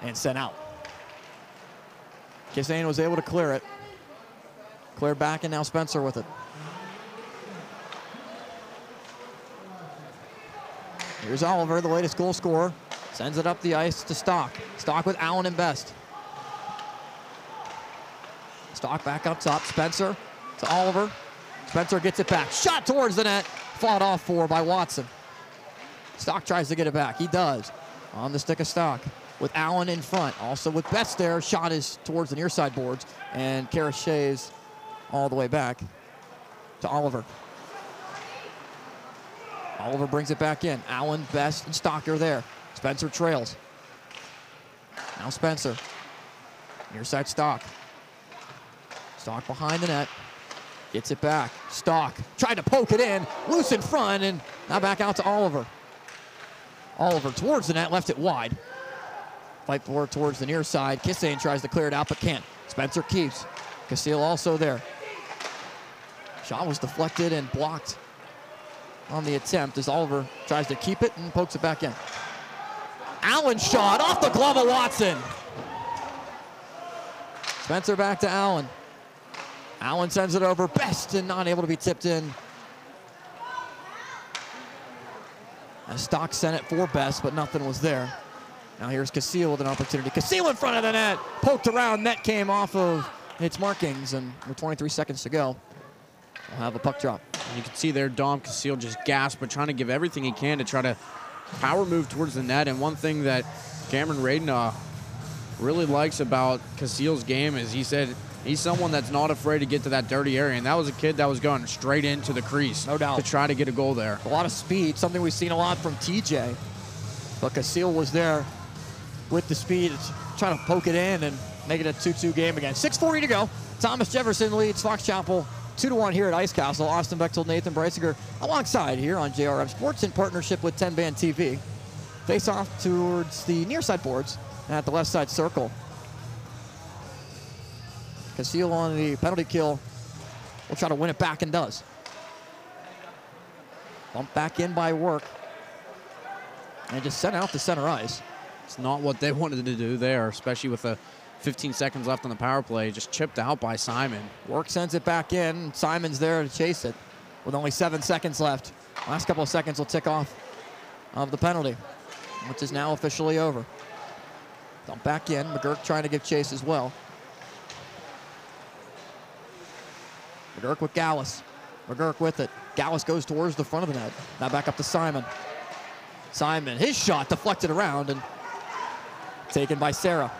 And sent out. Kissane was able to clear it. Clear back, and now Spencer with it. Here's Oliver, the latest goal scorer. Sends it up the ice to Stock. Stock with Allen and Best. Stock back up top. Spencer to Oliver. Spencer gets it back. Shot towards the net. fought off for by Watson. Stock tries to get it back. He does. On the stick of Stock with Allen in front. Also with Best there. Shot is towards the near side boards. And Karashays all the way back to Oliver. Oliver brings it back in. Allen, Best, and Stock are there. Spencer trails. Now Spencer. Near side Stock. Stock behind the net. Gets it back. Stock tried to poke it in. Loose in front and now back out to Oliver. Oliver towards the net, left it wide. Fight for towards the near side. Kissane tries to clear it out but can't. Spencer keeps. Casile also there. Shot was deflected and blocked on the attempt as Oliver tries to keep it and pokes it back in. Allen shot off the glove of Watson. Spencer back to Allen. Allen sends it over. Best and not able to be tipped in. Stock sent it for Best, but nothing was there. Now here's Casile with an opportunity. Casile in front of the net. Poked around. Net came off of its markings. And with 23 seconds to go, we'll have a puck drop. And you can see there Dom Casile just gasped, but trying to give everything he can to try to power move towards the net. And one thing that Cameron uh, really likes about Casile's game is he said he's someone that's not afraid to get to that dirty area. And that was a kid that was going straight into the crease No doubt. to try to get a goal there. A lot of speed, something we've seen a lot from TJ. But Casile was there with the speed, trying to poke it in and make it a 2-2 game again. 6.40 to go. Thomas Jefferson leads Fox Chapel 2-1 here at Ice Castle. Austin Bechtold, Nathan Breisiger alongside here on JRM Sports in partnership with Tenband TV. Face off towards the near side boards at the left side circle. Casile on the penalty kill will try to win it back and does. Bump back in by work. And just sent out to center ice. It's not what they wanted to do there, especially with the 15 seconds left on the power play. Just chipped out by Simon. Work sends it back in. Simon's there to chase it with only seven seconds left. Last couple of seconds will tick off of the penalty, which is now officially over. Dump back in. McGurk trying to give chase as well. McGurk with Gallus. McGurk with it. Gallus goes towards the front of the net. Now back up to Simon. Simon, his shot deflected around and taken by Sarah.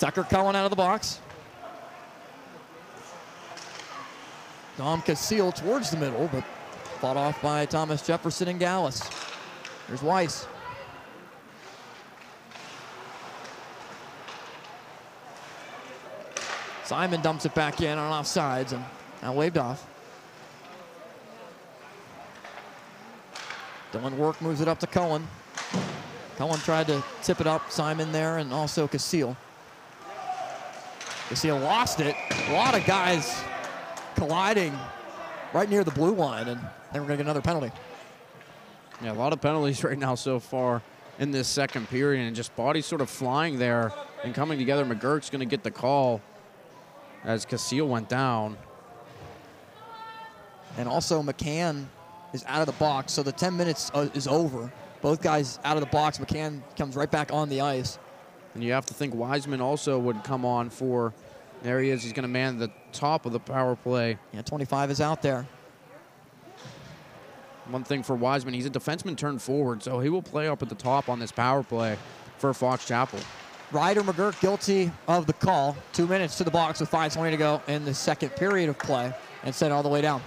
Tucker Cohen out of the box. Dom Casile towards the middle, but fought off by Thomas Jefferson and Gallus. There's Weiss. Simon dumps it back in on offsides and now waved off. Dylan Work moves it up to Cohen. Cohen tried to tip it up. Simon there and also Casile. Casile lost it. A lot of guys colliding right near the blue line, and then we're going to get another penalty. Yeah, a lot of penalties [LAUGHS] right now so far in this second period, and just bodies sort of flying there and coming together. McGurk's going to get the call as Casile went down. And also McCann is out of the box, so the 10 minutes uh, is over. Both guys out of the box. McCann comes right back on the ice. And you have to think Wiseman also would come on for. There he is. He's going to man the top of the power play. Yeah, 25 is out there. One thing for Wiseman, he's a defenseman turned forward, so he will play up at the top on this power play for Fox Chapel. Ryder McGurk guilty of the call. Two minutes to the box with 5.20 to go in the second period of play and sent all the way down.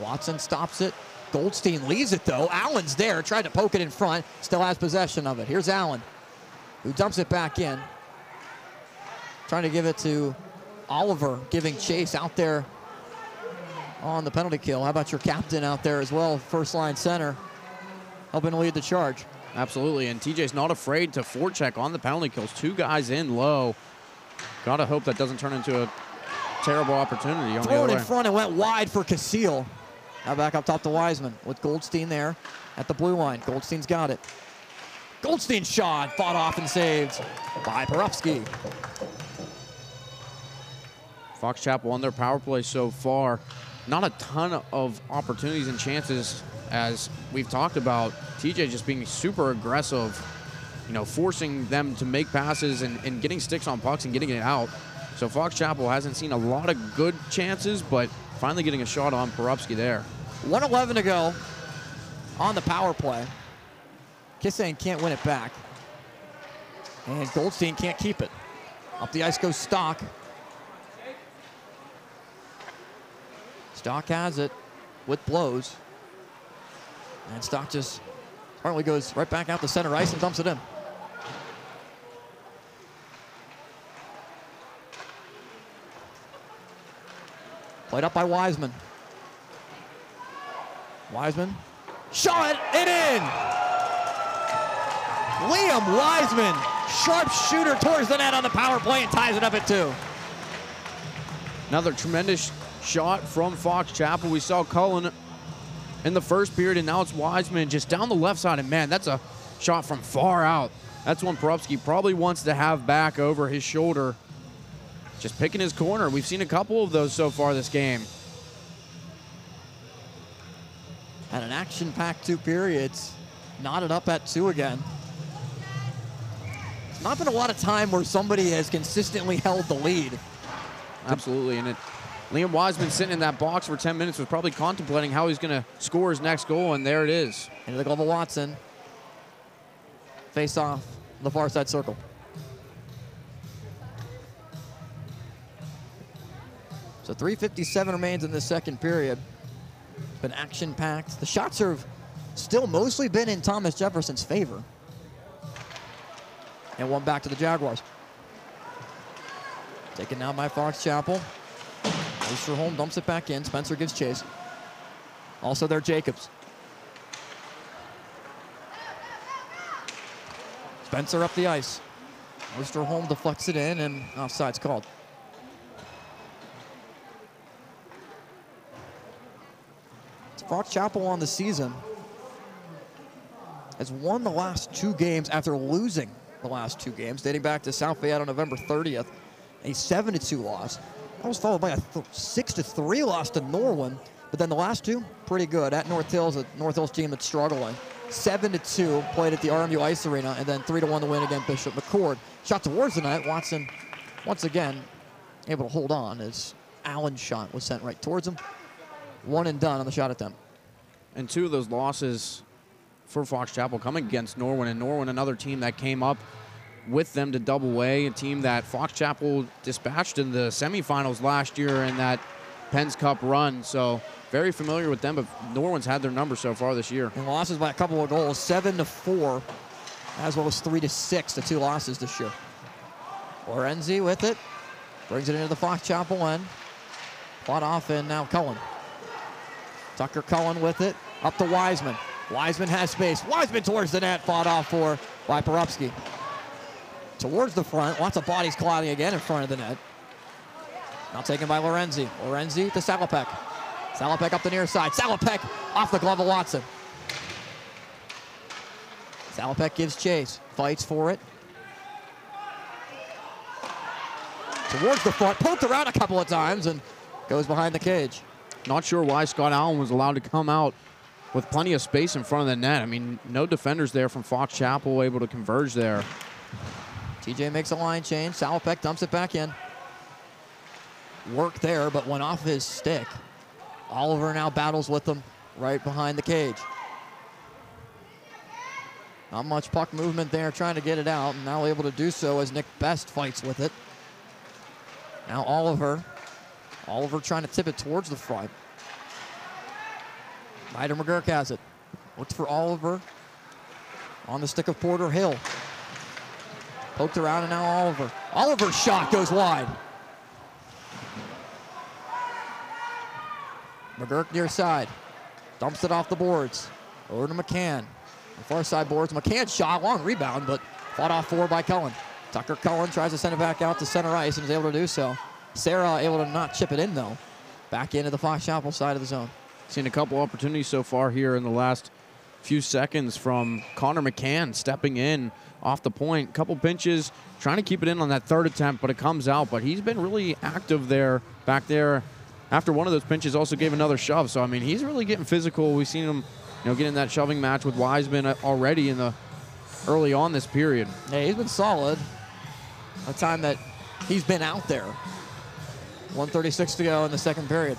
Watson stops it. Goldstein leaves it though. Allen's there, tried to poke it in front, still has possession of it. Here's Allen, who dumps it back in. Trying to give it to Oliver, giving chase out there on the penalty kill. How about your captain out there as well, first line center, helping to lead the charge. Absolutely, and TJ's not afraid to forecheck on the penalty kills. Two guys in low. Gotta hope that doesn't turn into a terrible opportunity on the Thrown in front and went wide for Casile. Now back up top to Wiseman with Goldstein there at the blue line. Goldstein's got it. Goldstein shot, fought off and saved by Porupski. Fox Chapel on their power play so far. Not a ton of opportunities and chances as we've talked about. TJ just being super aggressive, you know, forcing them to make passes and, and getting sticks on pucks and getting it out. So Fox Chapel hasn't seen a lot of good chances, but finally getting a shot on Porupski there. 111 to go on the power play. Kissane can't win it back. And Goldstein can't keep it. Up the ice goes Stock. Stock has it with blows. And Stock just Hartley goes right back out the center ice and dumps it in. Played up by Wiseman. Wiseman. Shot it in! Liam Wiseman, sharp shooter towards the net on the power play and ties it up at two. Another tremendous shot from Fox Chapel. We saw Cullen in the first period, and now it's Wiseman just down the left side. And man, that's a shot from far out. That's one Porupski probably wants to have back over his shoulder. Just picking his corner. We've seen a couple of those so far this game. Had an action-packed two periods. Knotted up at two again. It's not been a lot of time where somebody has consistently held the lead. Absolutely, and it, Liam Wiseman sitting in that box for 10 minutes was probably contemplating how he's going to score his next goal, and there it is. Into the glove of Watson. Face off the far side circle. So 357 remains in the second period. Been action packed. The shots have still mostly been in Thomas Jefferson's favor. And one back to the Jaguars. Taken now by Fox Chapel. Home dumps it back in. Spencer gives chase. Also there, Jacobs. Spencer up the ice. Home deflects it in, and offside's called. Fox Chapel on the season has won the last two games after losing the last two games, dating back to South Fayette on November 30th, a 7-2 loss. That was followed by a 6-3 loss to Norwin, but then the last two, pretty good. At North Hills, a North Hills team that's struggling. 7-2 played at the RMU Ice Arena, and then 3-1 to win against Bishop McCort. Shot towards the net, Watson once again able to hold on as Allen's shot was sent right towards him. One and done on the shot attempt. And two of those losses for Fox Chapel coming against Norwin. And Norwin, another team that came up with them to double A, a team that Fox Chapel dispatched in the semifinals last year in that Pens Cup run. So very familiar with them, but Norwin's had their number so far this year. And losses by a couple of goals, seven to four, as well as three to six, the two losses this year. Lorenzi with it, brings it into the Fox Chapel end. Fought off, and now Cullen. Tucker Cullen with it. Up to Wiseman. Wiseman has space. Wiseman towards the net. Fought off for by Porupski. Towards the front. Lots of bodies colliding again in front of the net. Now taken by Lorenzi. Lorenzi to Salopek. Salopek up the near side. Salopek off the glove of Watson. Salopek gives chase. Fights for it. Towards the front. Poked around a couple of times and goes behind the cage. Not sure why Scott Allen was allowed to come out with plenty of space in front of the net. I mean, no defenders there from Fox Chapel able to converge there. TJ makes a line change. Salopek dumps it back in. Work there, but went off his stick. Oliver now battles with them right behind the cage. Not much puck movement there, trying to get it out, and now able to do so as Nick Best fights with it. Now Oliver Oliver trying to tip it towards the front. Ryder McGurk has it. Looks for Oliver. On the stick of Porter Hill. Poked around and now Oliver. Oliver's shot goes wide. McGurk near side. Dumps it off the boards. Over to McCann. The far side boards. McCann shot, long rebound, but fought off four by Cullen. Tucker Cullen tries to send it back out to center ice and is able to do so. Sarah able to not chip it in, though. Back into the Fox Chapel side of the zone. Seen a couple opportunities so far here in the last few seconds from Connor McCann stepping in off the point. Couple pinches, trying to keep it in on that third attempt, but it comes out. But he's been really active there, back there. After one of those pinches, also gave another shove. So I mean, he's really getting physical. We've seen him, you know, getting that shoving match with Wiseman uh, already in the early on this period. Yeah, he's been solid. A time that he's been out there. 136 to go in the second period.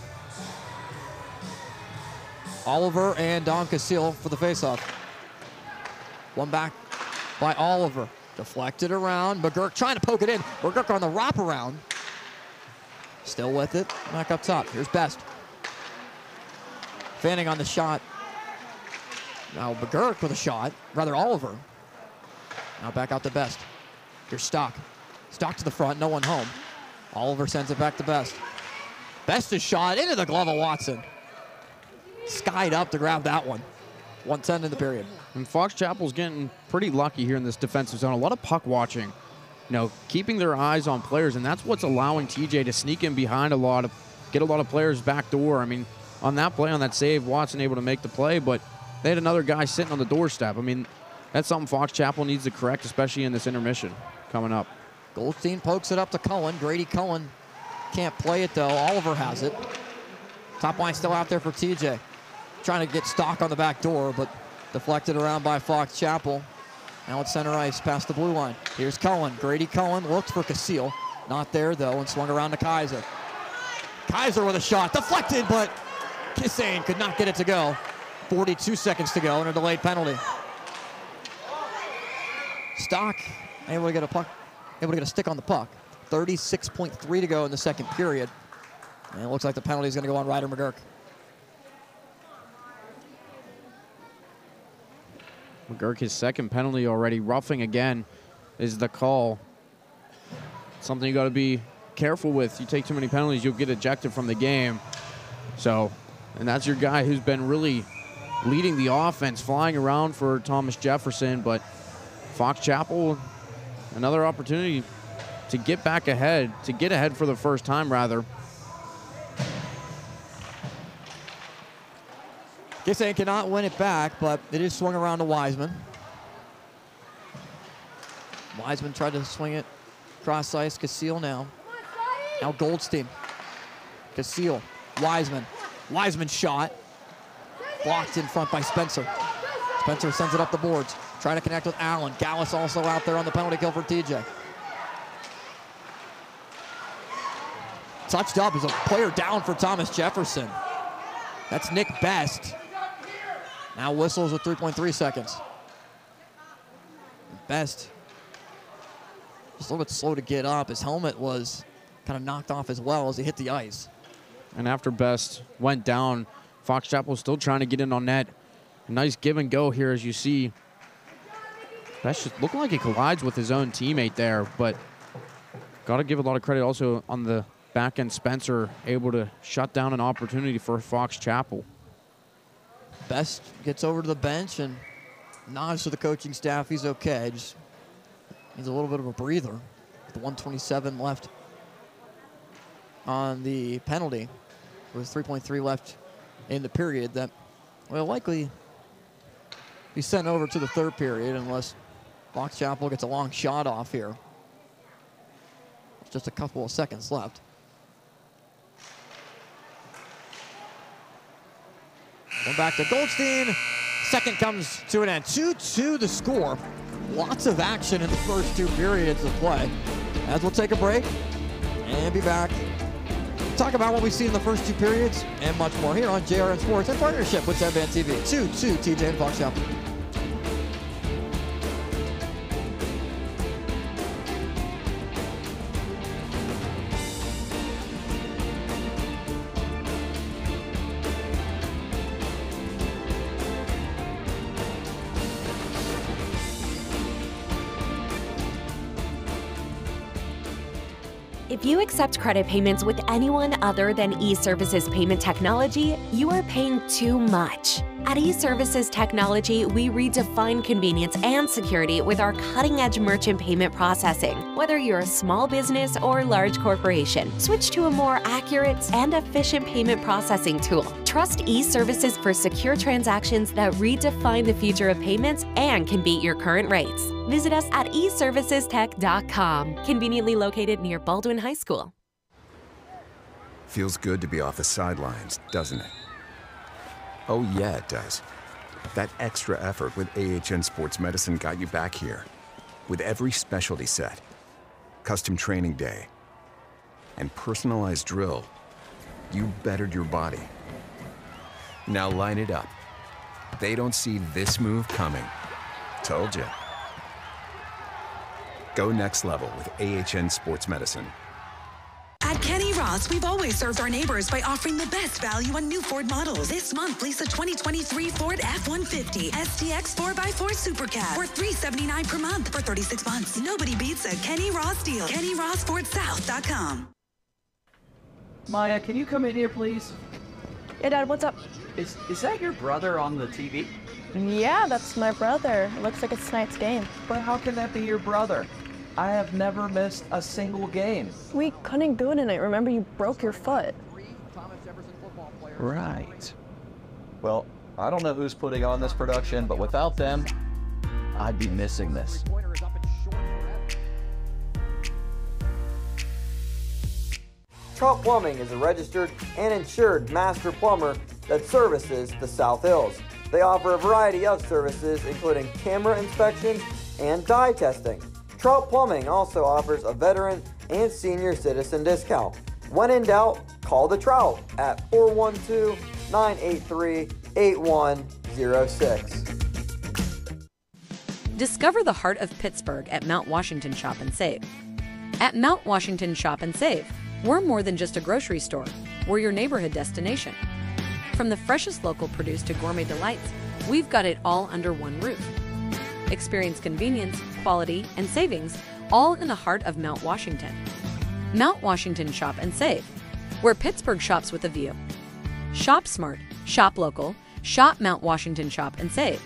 Oliver and Dom Casile for the faceoff. One back by Oliver. Deflected around. McGurk trying to poke it in. McGurk on the wraparound. Still with it. Back up top. Here's Best. Fanning on the shot. Now McGurk with a shot. Rather Oliver. Now back out to Best. Here's Stock. Stock to the front. No one home. Oliver sends it back to Best. Best is shot into the glove of Watson. Skied up to grab that one. 110 in the period. And Fox Chapel's getting pretty lucky here in this defensive zone. A lot of puck watching, you know, keeping their eyes on players, and that's what's allowing TJ to sneak in behind a lot of, get a lot of players back door. I mean, on that play, on that save, Watson able to make the play, but they had another guy sitting on the doorstep. I mean, that's something Fox Chapel needs to correct, especially in this intermission coming up. Goldstein pokes it up to Cullen. Grady Cullen can't play it though. Oliver has it. Top line still out there for TJ. Trying to get stock on the back door, but deflected around by Fox Chapel. Now it's center ice past the blue line. Here's Cullen. Grady Cullen looks for Casile. Not there though, and swung around to Kaiser. Kaiser with a shot. Deflected, but Kissane could not get it to go. 42 seconds to go and a delayed penalty. Stock able to get a puck, able to get a stick on the puck. 36.3 to go in the second period. And it looks like the penalty is going to go on Ryder McGurk. McGurk, his second penalty already. Roughing again is the call. Something you got to be careful with. You take too many penalties, you'll get ejected from the game. So, and that's your guy who's been really leading the offense, flying around for Thomas Jefferson. But Fox Chapel, another opportunity to get back ahead, to get ahead for the first time, rather. Kissane cannot win it back, but it is swung around to Wiseman. Wiseman tried to swing it cross ice. Casile now. Now Goldstein. Casile. Wiseman. Wiseman shot. Blocked in front by Spencer. Spencer sends it up the boards. Trying to connect with Allen. Gallus also out there on the penalty kill for TJ. Touched up is a player down for Thomas Jefferson. That's Nick Best. Now whistles with 3.3 seconds. Best just a little bit slow to get up. His helmet was kind of knocked off as well as he hit the ice. And after Best went down, Fox Chapel still trying to get in on net. Nice give and go here as you see. Best just looked like he collides with his own teammate there, but got to give a lot of credit also on the back end. Spencer able to shut down an opportunity for Fox Chapel. Best gets over to the bench and nods to the coaching staff. He's okay. Just needs a little bit of a breather. The 127 left on the penalty. With 3.3 left in the period that will likely be sent over to the third period unless Fox Chapel gets a long shot off here. Just a couple of seconds left. Back to Goldstein. Second comes to an end. 2-2 the score. Lots of action in the first two periods of play. As we'll take a break and be back. Talk about what we see in the first two periods and much more here on JRM Sports in partnership with Tenband TV. 2-2 TJ and Fox Chapel. If you accept credit payments with anyone other than eServices Payment Technology, you are paying too much. At eServices Technology, we redefine convenience and security with our cutting edge merchant payment processing. Whether you're a small business or large corporation, switch to a more accurate and efficient payment processing tool. Trust eServices for secure transactions that redefine the future of payments and can beat your current rates. Visit us at eservicestech.com, conveniently located near Baldwin High School. Feels good to be off the sidelines, doesn't it? Oh, yeah, it does. That extra effort with AHN Sports Medicine got you back here. With every specialty set, custom training day, and personalized drill, you bettered your body. Now line it up. They don't see this move coming. Told you. Go next level with AHN Sports Medicine. At Kenny Ross, we've always served our neighbors by offering the best value on new Ford models. This month, lease a 2023 Ford F-150 STX 4x4 Super Cab for 379 per month for 36 months. Nobody beats a Kenny Ross deal. KennyRossFordSouth.com. Maya, can you come in here, please? Yeah, Dad, what's up? Is is that your brother on the TV? Yeah, that's my brother. It looks like it's tonight's game. But how can that be your brother? I have never missed a single game. We couldn't go tonight. Remember, you broke your foot. Right. Well, I don't know who's putting on this production, but without them, I'd be missing this. Trout Plumbing is a registered and insured master plumber that services the South Hills. They offer a variety of services, including camera inspection and dye testing. Trout Plumbing also offers a veteran and senior citizen discount. When in doubt, call the Trout at 412 983 8106. Discover the heart of Pittsburgh at Mount Washington Shop and Save. At Mount Washington Shop and Save, we're more than just a grocery store, we're your neighborhood destination. From the freshest local produce to gourmet delights, we've got it all under one roof. Experience convenience, quality, and savings all in the heart of Mount Washington. Mount Washington Shop and Save, where Pittsburgh shops with a view. Shop smart, shop local, shop Mount Washington Shop and Save.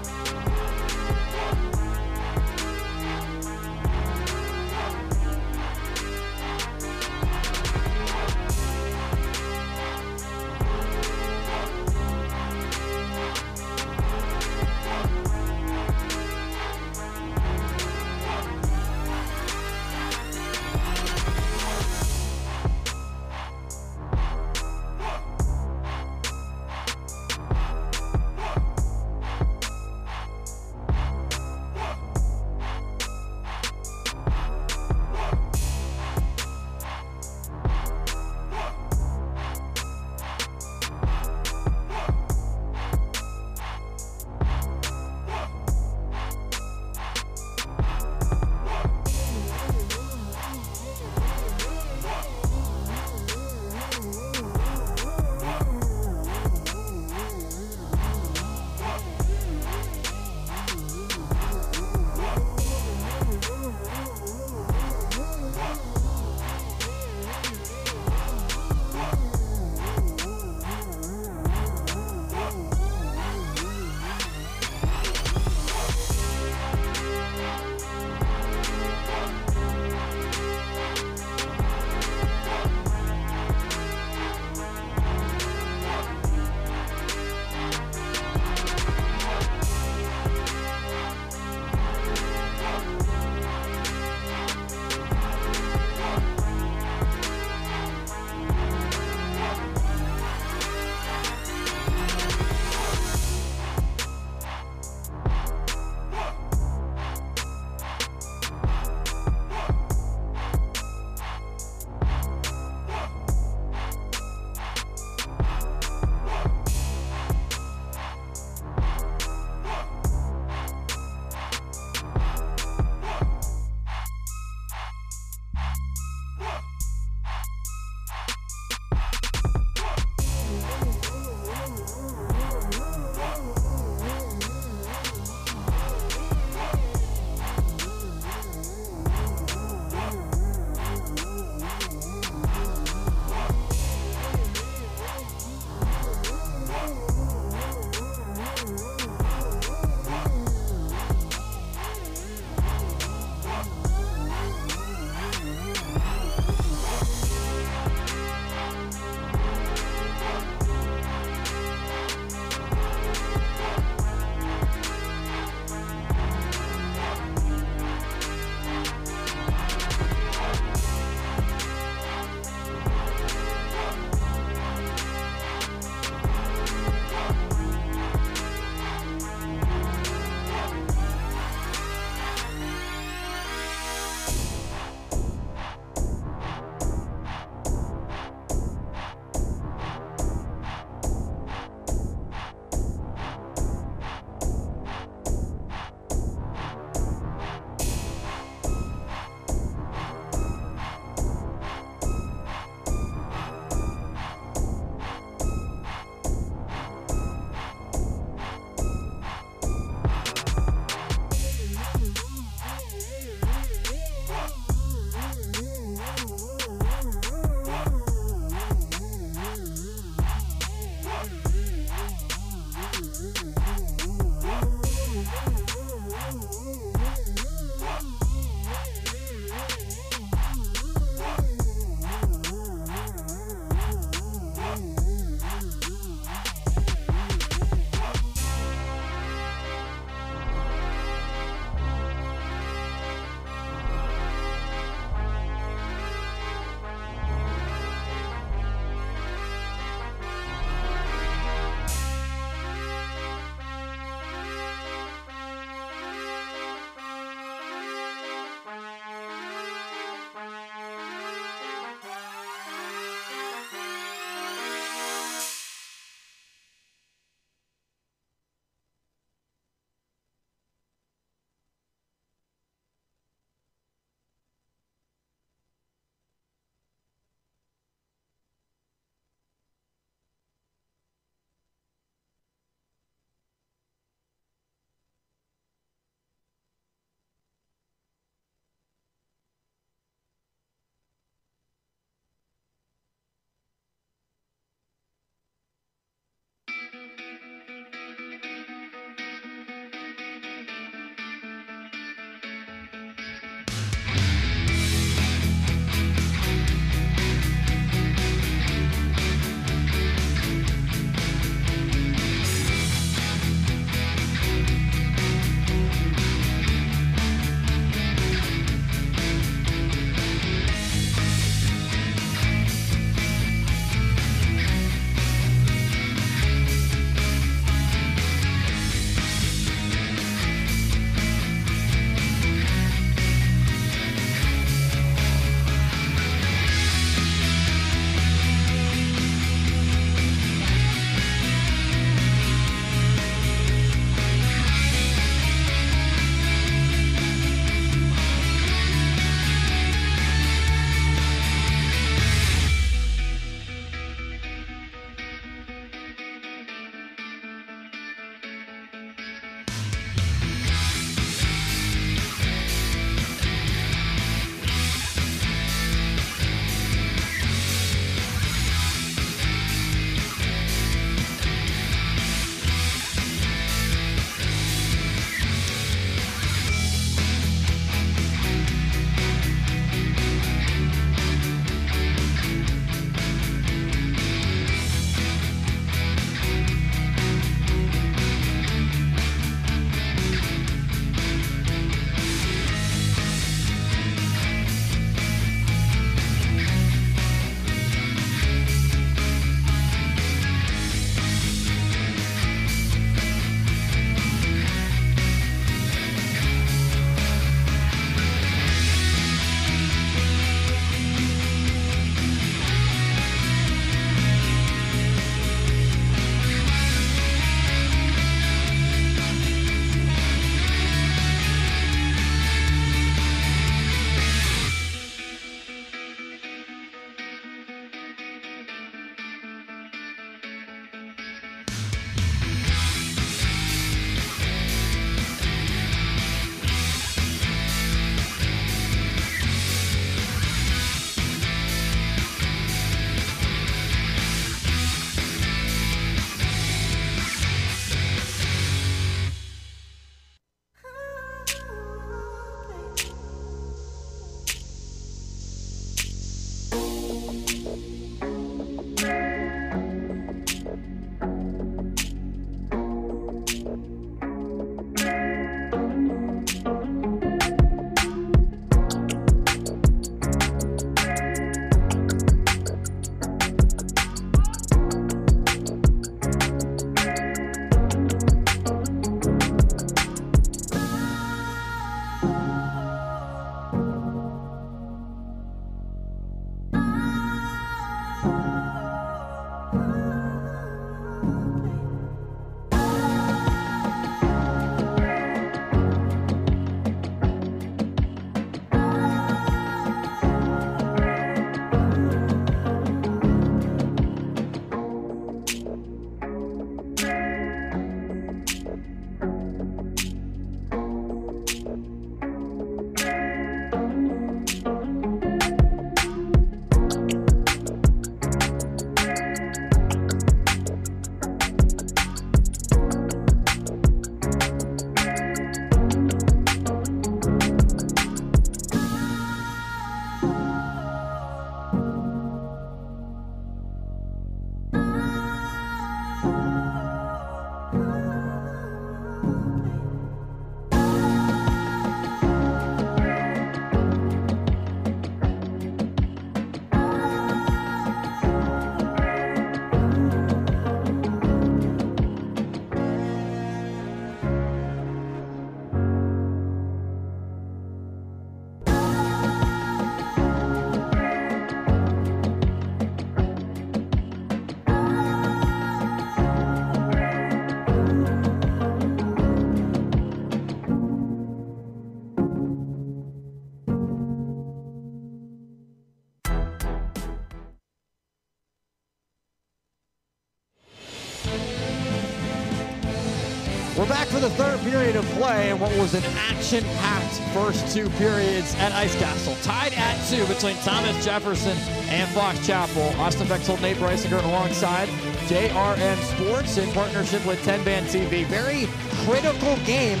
For the third period of play and what was an action-packed first two periods at Ice Castle. Tied at two between Thomas Jefferson and Fox Chapel. Austin Bexel, Nate Breisinger alongside JRM Sports in partnership with Tenband TV. Very critical game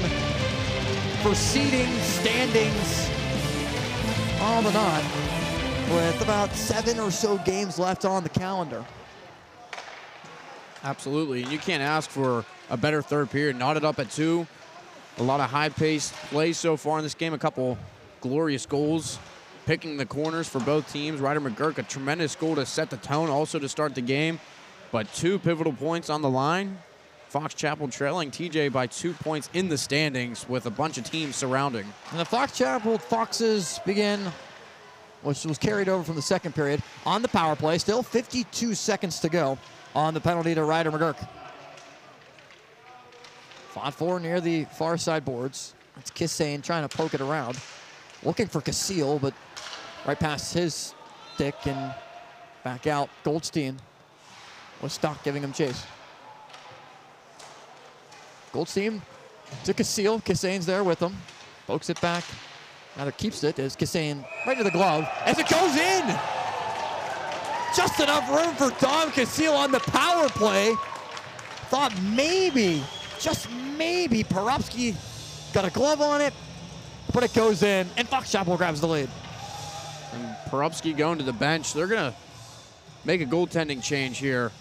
for seeding, standings, all the not, with about seven or so games left on the calendar. Absolutely, and you can't ask for a better third period. Knotted up at two. A lot of high-paced plays so far in this game. A couple glorious goals. Picking the corners for both teams. Ryder McGurk, a tremendous goal to set the tone, also to start the game. But two pivotal points on the line. Fox Chapel trailing TJ by two points in the standings with a bunch of teams surrounding. And the Fox Chapel Foxes begin, which was carried over from the second period, on the power play. Still 52 seconds to go on the penalty to Ryder McGurk. Fought for near the far side boards. It's Kissane trying to poke it around. Looking for Casile, but right past his stick and back out. Goldstein was stuck giving him chase. Goldstein to Casile. Kissane's there with him. Pokes it back. Rather keeps it as Kissane right to the glove as it goes in. Just enough room for Dom Casile on the power play. Thought maybe, just maybe, Porupski got a glove on it, but it goes in, and Fox Chapel grabs the lead. And Porupski going to the bench. They're going to make a goaltending change here.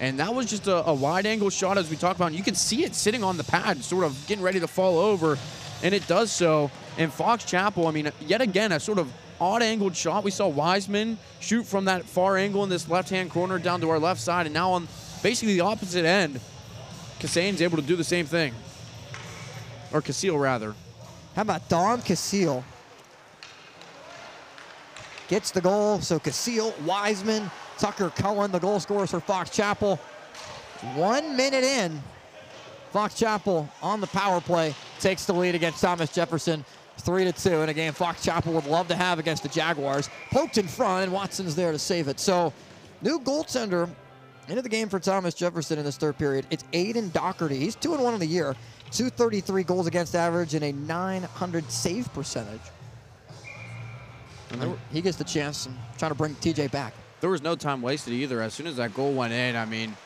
And that was just a, a, wide angle shot as we talked about. And you can see it sitting on the pad, sort of getting ready to fall over. And it does so. And Fox Chapel, I mean, yet again, a sort of odd angled shot. We saw Wiseman shoot from that far angle in this left hand corner down to our left side. And now on basically the opposite end, Kissane's able to do the same thing. Or Casile, rather. How about Dom Casile? Gets the goal. So Casile, Wiseman, Tucker Cullen, the goal scorers for Fox Chapel. One minute in, Fox Chapel on the power play takes the lead against Thomas Jefferson, three to two in a game Fox Chapel would love to have against the Jaguars. Poked in front, and Watson's there to save it. So, new goaltender into the game for Thomas Jefferson in this third period. It's Aiden Doherty. He's two and one in the year, 233 goals against average and a 900 save percentage. And he gets the chance and trying to bring TJ back there was no time wasted either. As soon as that goal went in, I mean,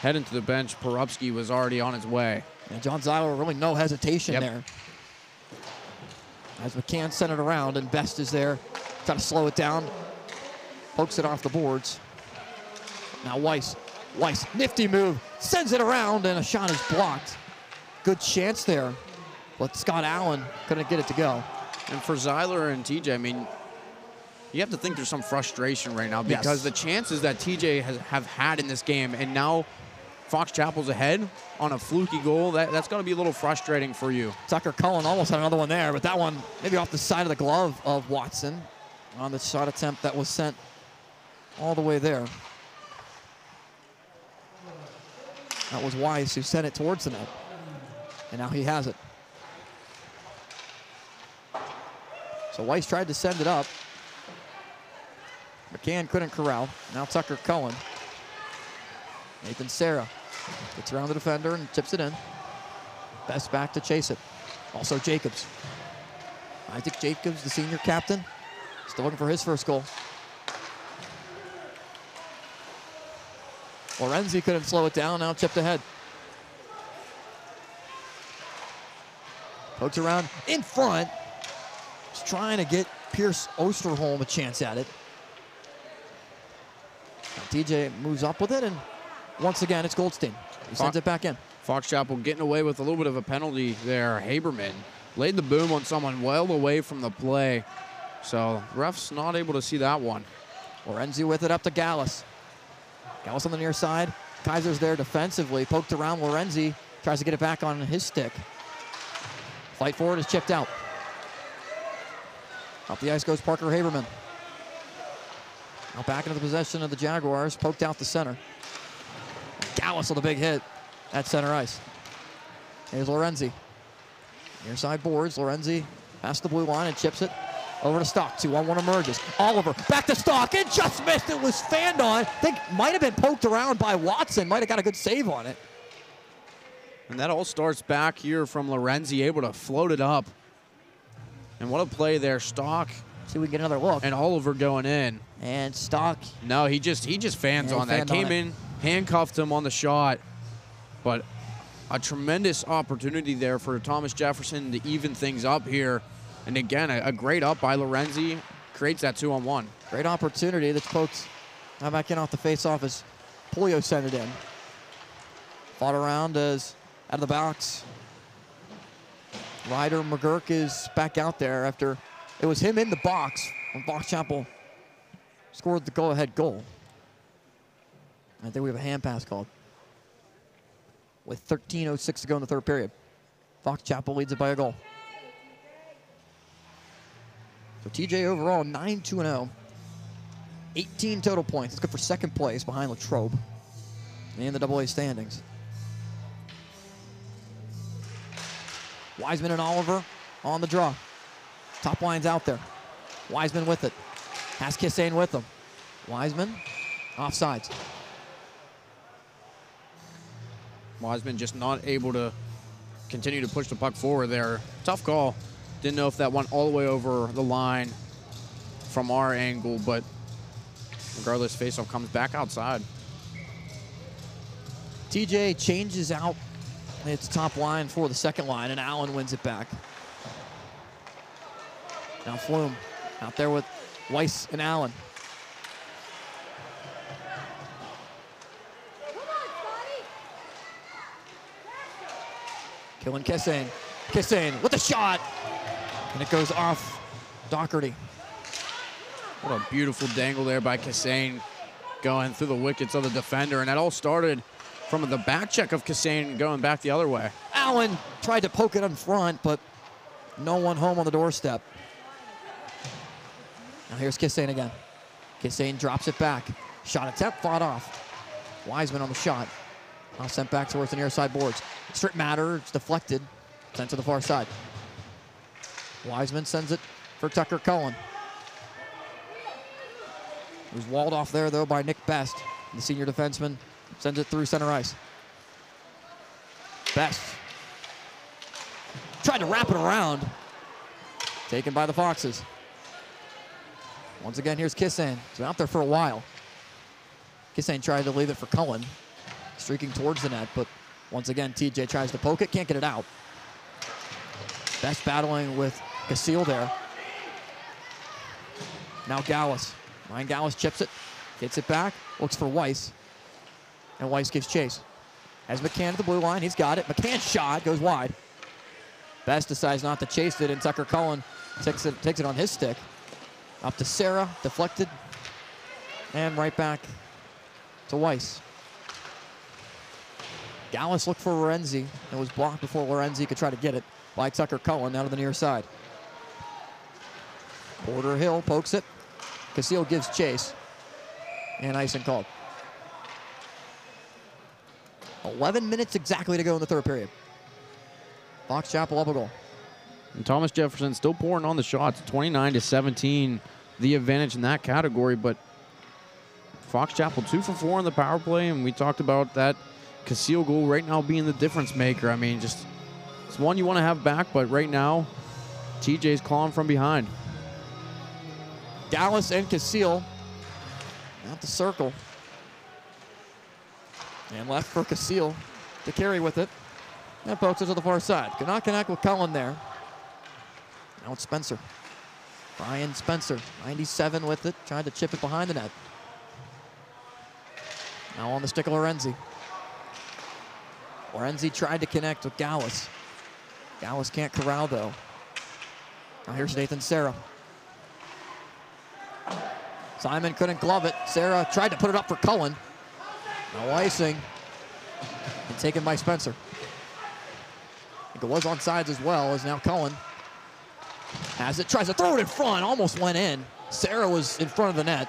heading to the bench, Porupski was already on his way. And John Zeiler, really no hesitation yep. there. As McCann sent it around, and Best is there, trying to slow it down. Pokes it off the boards. Now Weiss, Weiss, nifty move, sends it around, and a shot is blocked. Good chance there, but Scott Allen couldn't get it to go. And for Zeiler and TJ, I mean, you have to think there's some frustration right now because yes. the chances that TJ has have had in this game and now Fox Chapel's ahead on a fluky goal, that, that's going to be a little frustrating for you. Tucker Cullen almost had another one there, but that one maybe off the side of the glove of Watson on the shot attempt that was sent all the way there. That was Weiss who sent it towards the net. And now he has it. So Weiss tried to send it up. McCann couldn't corral. Now Tucker Cullen. Nathan Sarah gets around the defender and tips it in. Best back to chase it. Also Jacobs. Isaac Jacobs, the senior captain, still looking for his first goal. Lorenzi couldn't slow it down, now chipped ahead. Pokes around in front. Just trying to get Pierce Osterholm a chance at it. DJ moves up with it, and once again, it's Goldstein. He sends it back in. Fox Chapel getting away with a little bit of a penalty there. Haberman laid the boom on someone well away from the play. So ref's not able to see that one. Lorenzi with it up to Gallus. Gallus on the near side. Kaiser's there defensively. Poked around Lorenzi. Tries to get it back on his stick. Fight forward is chipped out. Off the ice goes Parker Haberman. Now back into the possession of the Jaguars, poked out the center. Gallus with a big hit at center ice. Here's Lorenzi. Near side boards, Lorenzi past the blue line and chips it over to Stock. 2 on 1 emerges. Oliver back to Stock and just missed. It was fanned on. I think might have been poked around by Watson. Might have got a good save on it. And that all starts back here from Lorenzi, able to float it up. And what a play there. Stock. See we can get another look. And Oliver going in. And Stock. No, he just he just fans Yeah, on that. on Came it. in, handcuffed him on the shot. But a tremendous opportunity there for Thomas Jefferson to even things up here. And again, a, a great up by Lorenzi creates that two on one. Great opportunity that's poked now back in off the face-off as Polio sent it in. Fought around as out of the box. Ryder McGurk is back out there after it was him in the box when Fox Chapel scored the go-ahead goal. I think we have a hand pass called. With 13.06 to go in the third period. Fox Chapel leads it by a goal. TJ overall 9 2 0. 18 total points. It's good for second place behind Latrobe in the AA standings. Wiseman and Oliver on the draw. Top line's out there. Wiseman with it. Has Kissane with him. Wiseman offsides. Wiseman just not able to continue to push the puck forward there. Tough call. Didn't know if that went all the way over the line from our angle, but regardless, faceoff comes back outside. TJ changes out its top line for the second line, and Allen wins it back. Now Flume out there with Weiss and Allen. Killen Kissane. Kissane with a shot. And it goes off Doherty. What a beautiful dangle there by Kissane going through the wickets of the defender. And that all started from the back check of Kissane going back the other way. Allen tried to poke it in front, but no one home on the doorstep. Now here's Kissane again. Kissane drops it back. Shot attempt fought off. Wiseman on the shot. Now sent back towards the near side boards. Strip matter, it's deflected. Sent to the far side. Wiseman sends it for Tucker Cullen. It was walled off there, though, by Nick Best. The senior defenseman sends it through center ice. Best. Tried to wrap it around. Taken by the Foxes. Once again, here's Kissane. He's been out there for a while. Kissane tried to leave it for Cullen. Streaking towards the net, but once again, TJ tries to poke it, can't get it out. Best battling with Casile there. Now Gallus. Ryan Gallus chips it, gets it back, looks for Weiss, and Weiss gives chase. Has McCann at the blue line, he's got it. McCann's shot goes wide. Best decides not to chase it, and Tucker Cullen takes it, takes it on his stick. Up to Sarah, deflected, and right back to Weiss. Gallus looked for Lorenzi. It was blocked before Lorenzi could try to get it by Tucker Cullen out of the near side. Porter Hill pokes it. Casile gives chase. And icing called. 11 minutes exactly to go in the third period. Fox Chapel up a goal. And Thomas Jefferson still pouring on the shots, 29 to 17, the advantage in that category. But Fox Chapel two for four in the power play, and we talked about that Casile goal right now being the difference maker. I mean, just one you want to have back, but right now, TJ's clawing from behind. Dallas and Casile out the circle. And left for Casile to carry with it. And pokes it to the far side. Cannot connect with Cullen there. Now it's Spencer. Brian Spencer, 97 with it. trying to chip it behind the net. Now on the stick of Lorenzi. Lorenzi tried to connect with Gallus. Gallus can't corral though. Now here's Nathan Sarah. Simon couldn't glove it. Sarah tried to put it up for Cullen. No icing. And taken by Spencer. I think it was on sides as well as now Cullen has it. Tries to throw it in front. Almost went in. Sarah was in front of the net.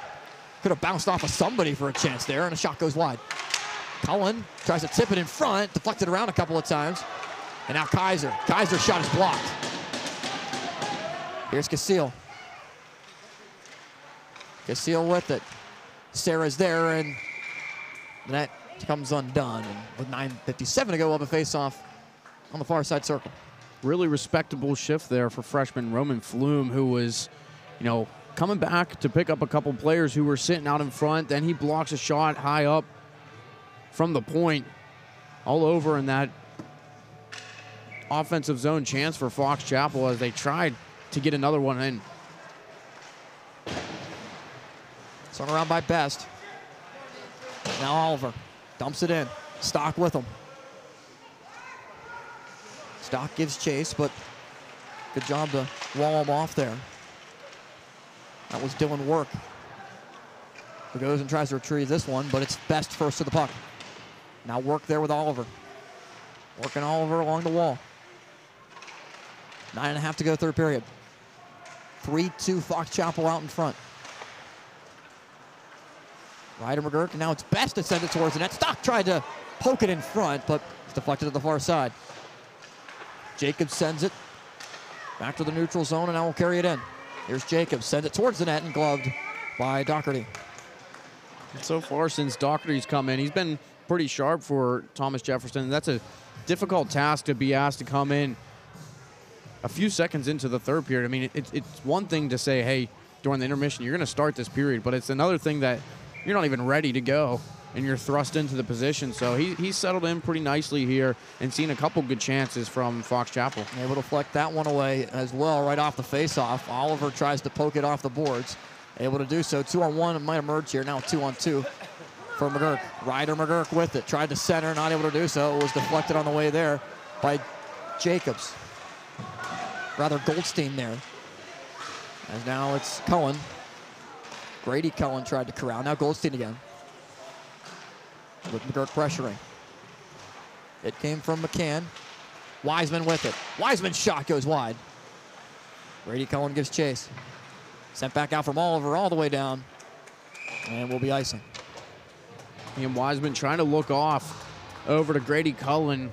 Could have bounced off of somebody for a chance there, and a shot goes wide. Cullen tries to tip it in front, deflected around a couple of times. And now Kaiser. Kaiser's shot is blocked. Here's Casile. Casile with it. Sarah's there, and that comes undone. And with 9.57 to go, have a face-off on the far side circle. Really respectable shift there for freshman Roman Flume, who was, you know, coming back to pick up a couple players who were sitting out in front. Then he blocks a shot high up from the point, all over in that offensive zone chance for Fox Chapel as they tried to get another one in. Swung around by Best. Now Oliver dumps it in. Stock with him. Stock gives chase, but good job to wall him off there. That was Dylan Work. Who goes and tries to retrieve this one, but it's Best first to the puck. Now work there with Oliver. Working Oliver along the wall. Nine and a half to go third period. 3-2 Fox Chapel out in front. Ryder McGurk, now it's best to send it towards the net. Stock tried to poke it in front, but it's deflected to the far side. Jacobs sends it back to the neutral zone, and now will carry it in. Here's Jacobs, sends it towards the net and gloved by Doherty. So far, since Doherty's come in, he's been pretty sharp for Thomas Jefferson. That's a difficult task to be asked to come in a few seconds into the third period. I mean, it, it's one thing to say, hey, during the intermission, you're going to start this period, but it's another thing that you're not even ready to go and you're thrust into the position. So he, he's settled in pretty nicely here and seen a couple good chances from Fox Chapel. Able to flex that one away as well right off the faceoff. Oliver tries to poke it off the boards. Able to do so. Two on one might emerge here. Now two on two for McGurk. Ryder McGurk with it. Tried to center, not able to do so. It was deflected on the way there by Jacobs. Rather Goldstein there. As now it's Cullen. Grady Cullen tried to corral. Now Goldstein again. With McGurk pressuring. It came from McCann. Wiseman with it. Wiseman's shot goes wide. Grady Cullen gives chase. Sent back out from Oliver all the way down. And we'll be icing. And Wiseman trying to look off over to Grady Cullen.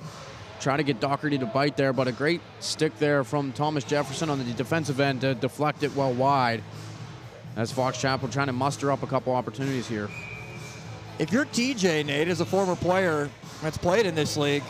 Trying to get Doherty to bite there, but a great stick there from Thomas Jefferson on the defensive end to deflect it well wide. As Fox Chapel trying to muster up a couple opportunities here. If you're TJ, Nate, as a former player that's played in this league,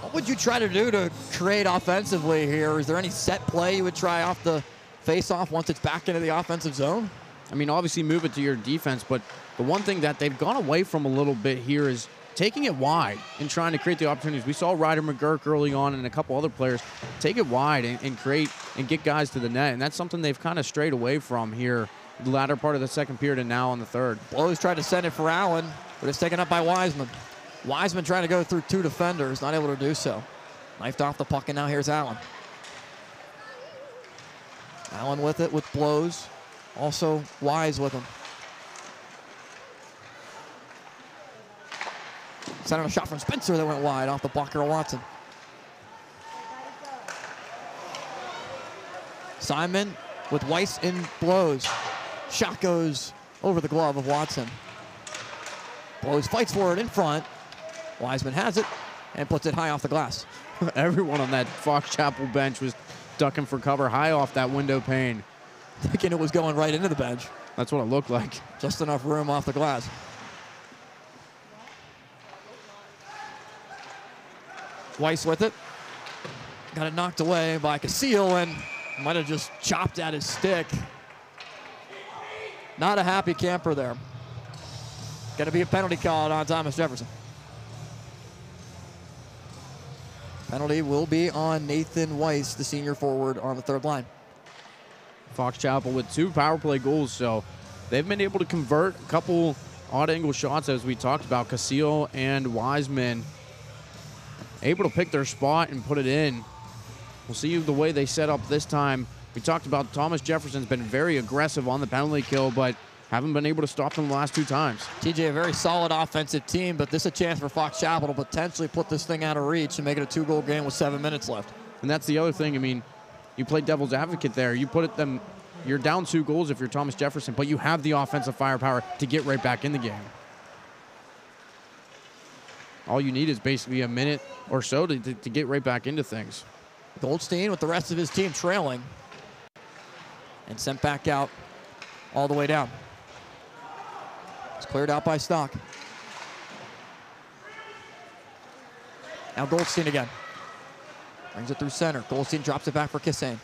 what would you try to do to create offensively here? Is there any set play you would try off the face-off once it's back into the offensive zone? I mean, obviously move it to your defense, but the one thing that they've gone away from a little bit here is taking it wide and trying to create the opportunities. We saw Ryder McGurk early on and a couple other players take it wide and, and create and get guys to the net, and that's something they've kind of strayed away from here the latter part of the second period and now on the third. Blows tried to send it for Allen, but it's taken up by Wiseman. Wiseman trying to go through two defenders, not able to do so. Knifed off the puck, and now here's Allen. Allen with it with blows. Also Weiss with him. Sent a shot from Spencer that went wide off the blocker of Watson. Simon with Weiss in blows. Shot goes over the glove of Watson. Blows fights for it in front. Wiseman has it and puts it high off the glass. [LAUGHS] Everyone on that Fox Chapel bench was ducking for cover high off that window pane. Thinking it was going right into the bench. That's what it looked like. Just enough room off the glass. Weiss with it. Got it knocked away by Casile and might have just chopped at his stick. Not a happy camper there. Going to be a penalty called on Thomas Jefferson. Penalty will be on Nathan Weiss, the senior forward on the third line. Fox Chapel with two power play goals, so they've been able to convert a couple odd angle shots as we talked about. Casile and Wiseman able to pick their spot and put it in. We'll see the way they set up this time. We talked about Thomas Jefferson's been very aggressive on the penalty kill, but haven't been able to stop them the last two times. TJ, a very solid offensive team, but this is a chance for Fox Chapel to potentially put this thing out of reach and make it a two-goal game with seven minutes left. And that's the other thing. I mean, you play devil's advocate there. You put it them, you're down two goals if you're Thomas Jefferson, but you have the offensive firepower to get right back in the game. All you need is basically a minute or so to, to, to get right back into things. Goldstein with the rest of his team trailing and sent back out all the way down. It's cleared out by Stock. Now Goldstein again. Brings it through center. Goldstein drops it back for Kissane.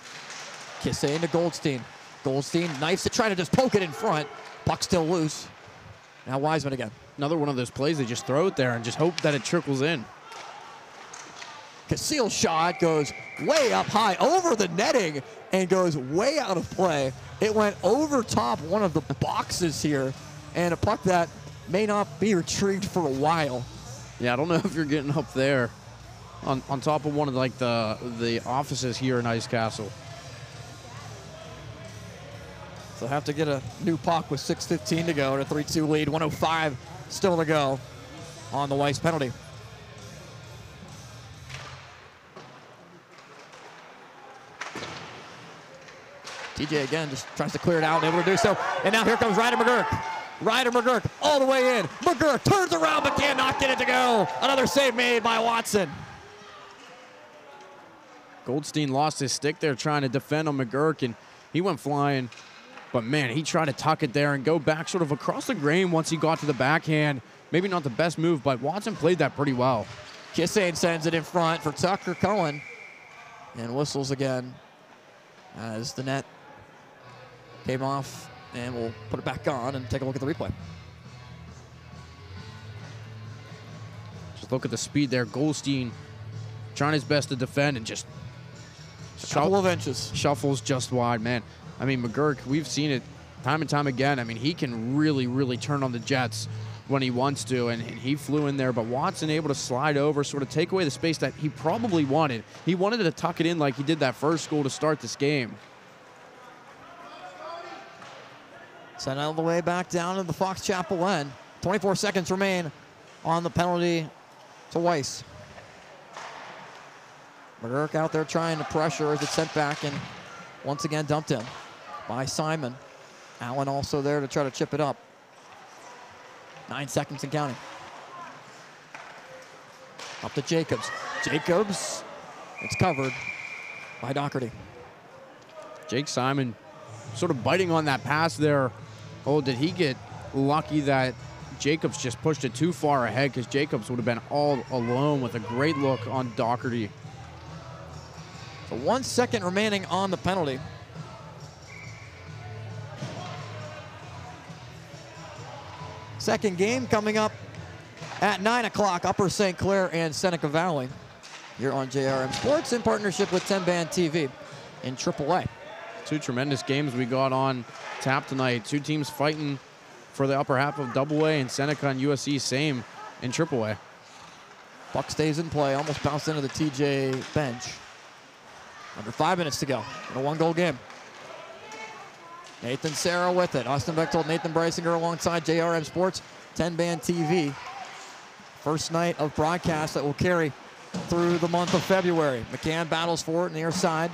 Kissane to Goldstein. Goldstein knifes it, trying to just poke it in front. Puck still loose. Now Wiseman again. Another one of those plays they just throw it there and just hope that it trickles in. Casile shot goes way up high over the netting and goes way out of play. It went over top one of the boxes here and a puck that may not be retrieved for a while. Yeah, I don't know [LAUGHS] if you're getting up there on, on top of one of like the the offices here in Ice Castle. So have to get a new puck with 6.15 to go and a 3-2 lead. 105 still to go on the Weiss penalty. TJ again just tries to clear it out able to do so. And now here comes Ryder McGurk. Ryder McGurk all the way in. McGurk turns around but cannot get it to go. Another save made by Watson. Goldstein lost his stick there trying to defend on McGurk, and he went flying. But man, he tried to tuck it there and go back sort of across the grain once he got to the backhand. Maybe not the best move, but Watson played that pretty well. Kissane sends it in front for Tucker Cullen. And whistles again as the net came off. And we'll put it back on and take a look at the replay. Just look at the speed there. Goldstein trying his best to defend and just a couple of inches. Shuffles just wide, man. I mean, McGurk, we've seen it time and time again. I mean, he can really, really turn on the Jets when he wants to, and, and, he flew in there. But Watson able to slide over, sort of take away the space that he probably wanted. He wanted to tuck it in like he did that first goal to start this game. Sent all the way back down to the Fox Chapel end. 24 seconds remain on the penalty to Weiss. McGurk out there trying to pressure as it's sent back and once again dumped in by Simon. Allen also there to try to chip it up. Nine seconds and counting. Up to Jacobs. Jacobs, it's covered by Doherty. Jake Simon sort of biting on that pass there. Oh, did he get lucky that Jacobs just pushed it too far ahead because Jacobs would have been all alone with a great look on Doherty. So one second remaining on the penalty. Second game coming up at 9 o'clock, Upper St. Clair and Seneca Valley. Here on JRM Sports in partnership with Tenband TV in AAA. Two tremendous games we got on tap tonight. Two teams fighting for the upper half of Double A and Seneca and USC same in Triple A. Puck stays in play, almost bounced into the TJ bench. Under five minutes to go in a one goal game. Nathan Sarah with it. Austin Bechtold, Nathan Breisinger alongside JRM Sports, Tenband TV. First night of broadcast that will carry through the month of February. McCann battles for it near side.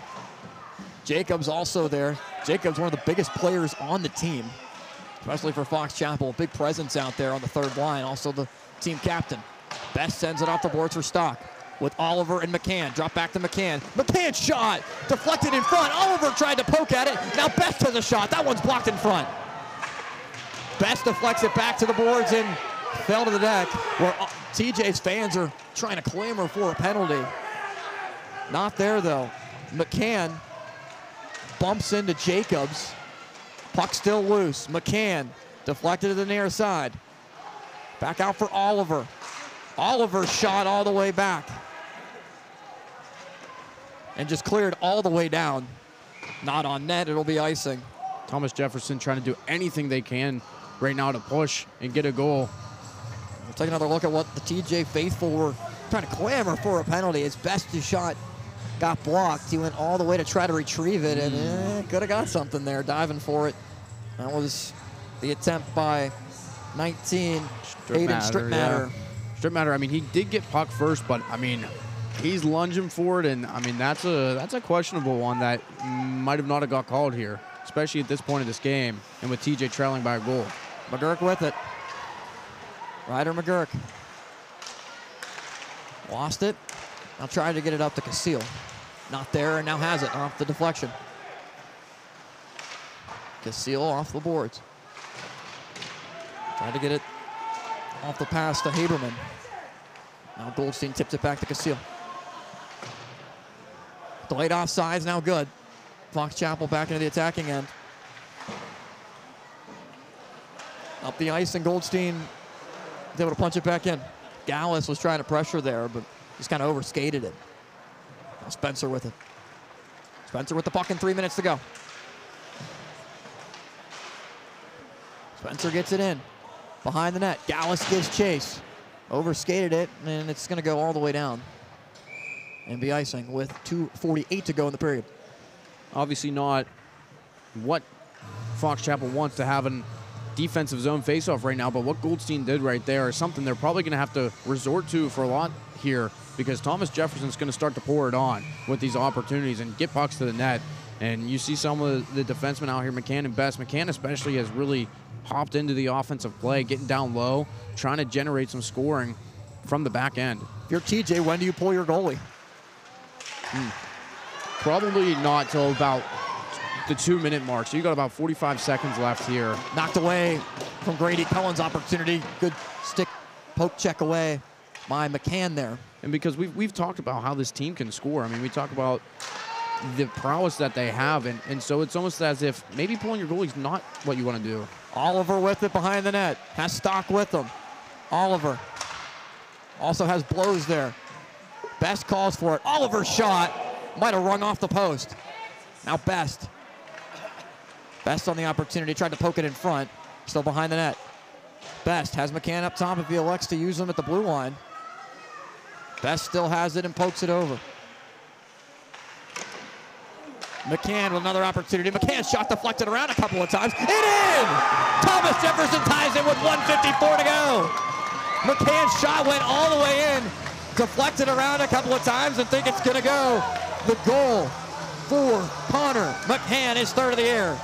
Jacobs also there. Jacobs, one of the biggest players on the team, especially for Fox Chapel. Big presence out there on the third line. Also the team captain. Best sends it off the boards for Stock with Oliver and McCann. Drop back to McCann. McCann shot, deflected in front. Oliver tried to poke at it. Now Best has a shot. That one's blocked in front. Best deflects it back to the boards and fell to the deck where uh, TJ's fans are trying to clamor for a penalty. Not there though. McCann bumps into Jacobs. Puck still loose. McCann deflected to the near side. Back out for Oliver. Oliver shot all the way back. And just cleared all the way down. Not on net, it'll be icing. Thomas Jefferson trying to do anything they can right now to push and get a goal. We'll take another look at what the TJ faithful were trying to clamor for a penalty. His best shot got blocked. He went all the way to try to retrieve it and eh, could have got something there, diving for it. That was the attempt by 19, Strip Aiden matter, yeah. Strip matter. I mean, he did get puck first, but I mean, he's lunging for it, and I mean that's a that's a questionable one that might have not have got called here, especially at this point of this game, and with TJ trailing by a goal. McGurk with it. Ryder McGurk. Lost it. Now trying to get it up to Casile. Not there, and now has it off the deflection. Casile off the boards. Trying to get it off the pass to Haberman. Now Goldstein tips it back to Casile. Delayed offsides, now good. Fox Chapel back into the attacking end. Up the ice, and Goldstein is able to punch it back in. Gallus was trying to pressure there, but just kind of overskated it. Now Spencer with it. Spencer with the puck and three minutes to go. Spencer gets it in. Behind the net. Gallus gives chase. Overskated it, and it's going to go all the way down. And be icing with 2.48 to go in the period. Obviously not what Fox Chapel wants to have an defensive zone faceoff right now, but what Goldstein did right there is something they're probably going to have to resort to for a lot here because Thomas Jefferson's going to start to pour it on with these opportunities and get pucks to the net. And you see some of the defensemen out here, McCann and Best. McCann especially has really hopped into the offensive play, getting down low, trying to generate some scoring from the back end. If you're TJ, when do you pull your goalie? Mm. Probably not till about the two minute mark. So you got about 45 seconds left here. Knocked away from Grady Cullen's opportunity. Good stick poke check away by McCann there. And because we've, we've talked about how this team can score. I mean, we talk about the prowess that they have. And, and so it's almost as if maybe pulling your goalie is not what you want to do. Oliver with it behind the net. Has Stock with him. Oliver also has blows there. Best calls for it. Oliver's shot might have rung off the post. Now Best. Best on the opportunity. Tried to poke it in front. Still behind the net. Best has McCann up top if he elects to use him at the blue line. Best still has it and pokes it over. McCann with another opportunity. McCann's shot deflected around a couple of times. It in! Thomas Jefferson ties it with 154 to go. McCann's shot went all the way in, deflected around a couple of times, and think it's going to go. The goal for Connor McCann is third of the year.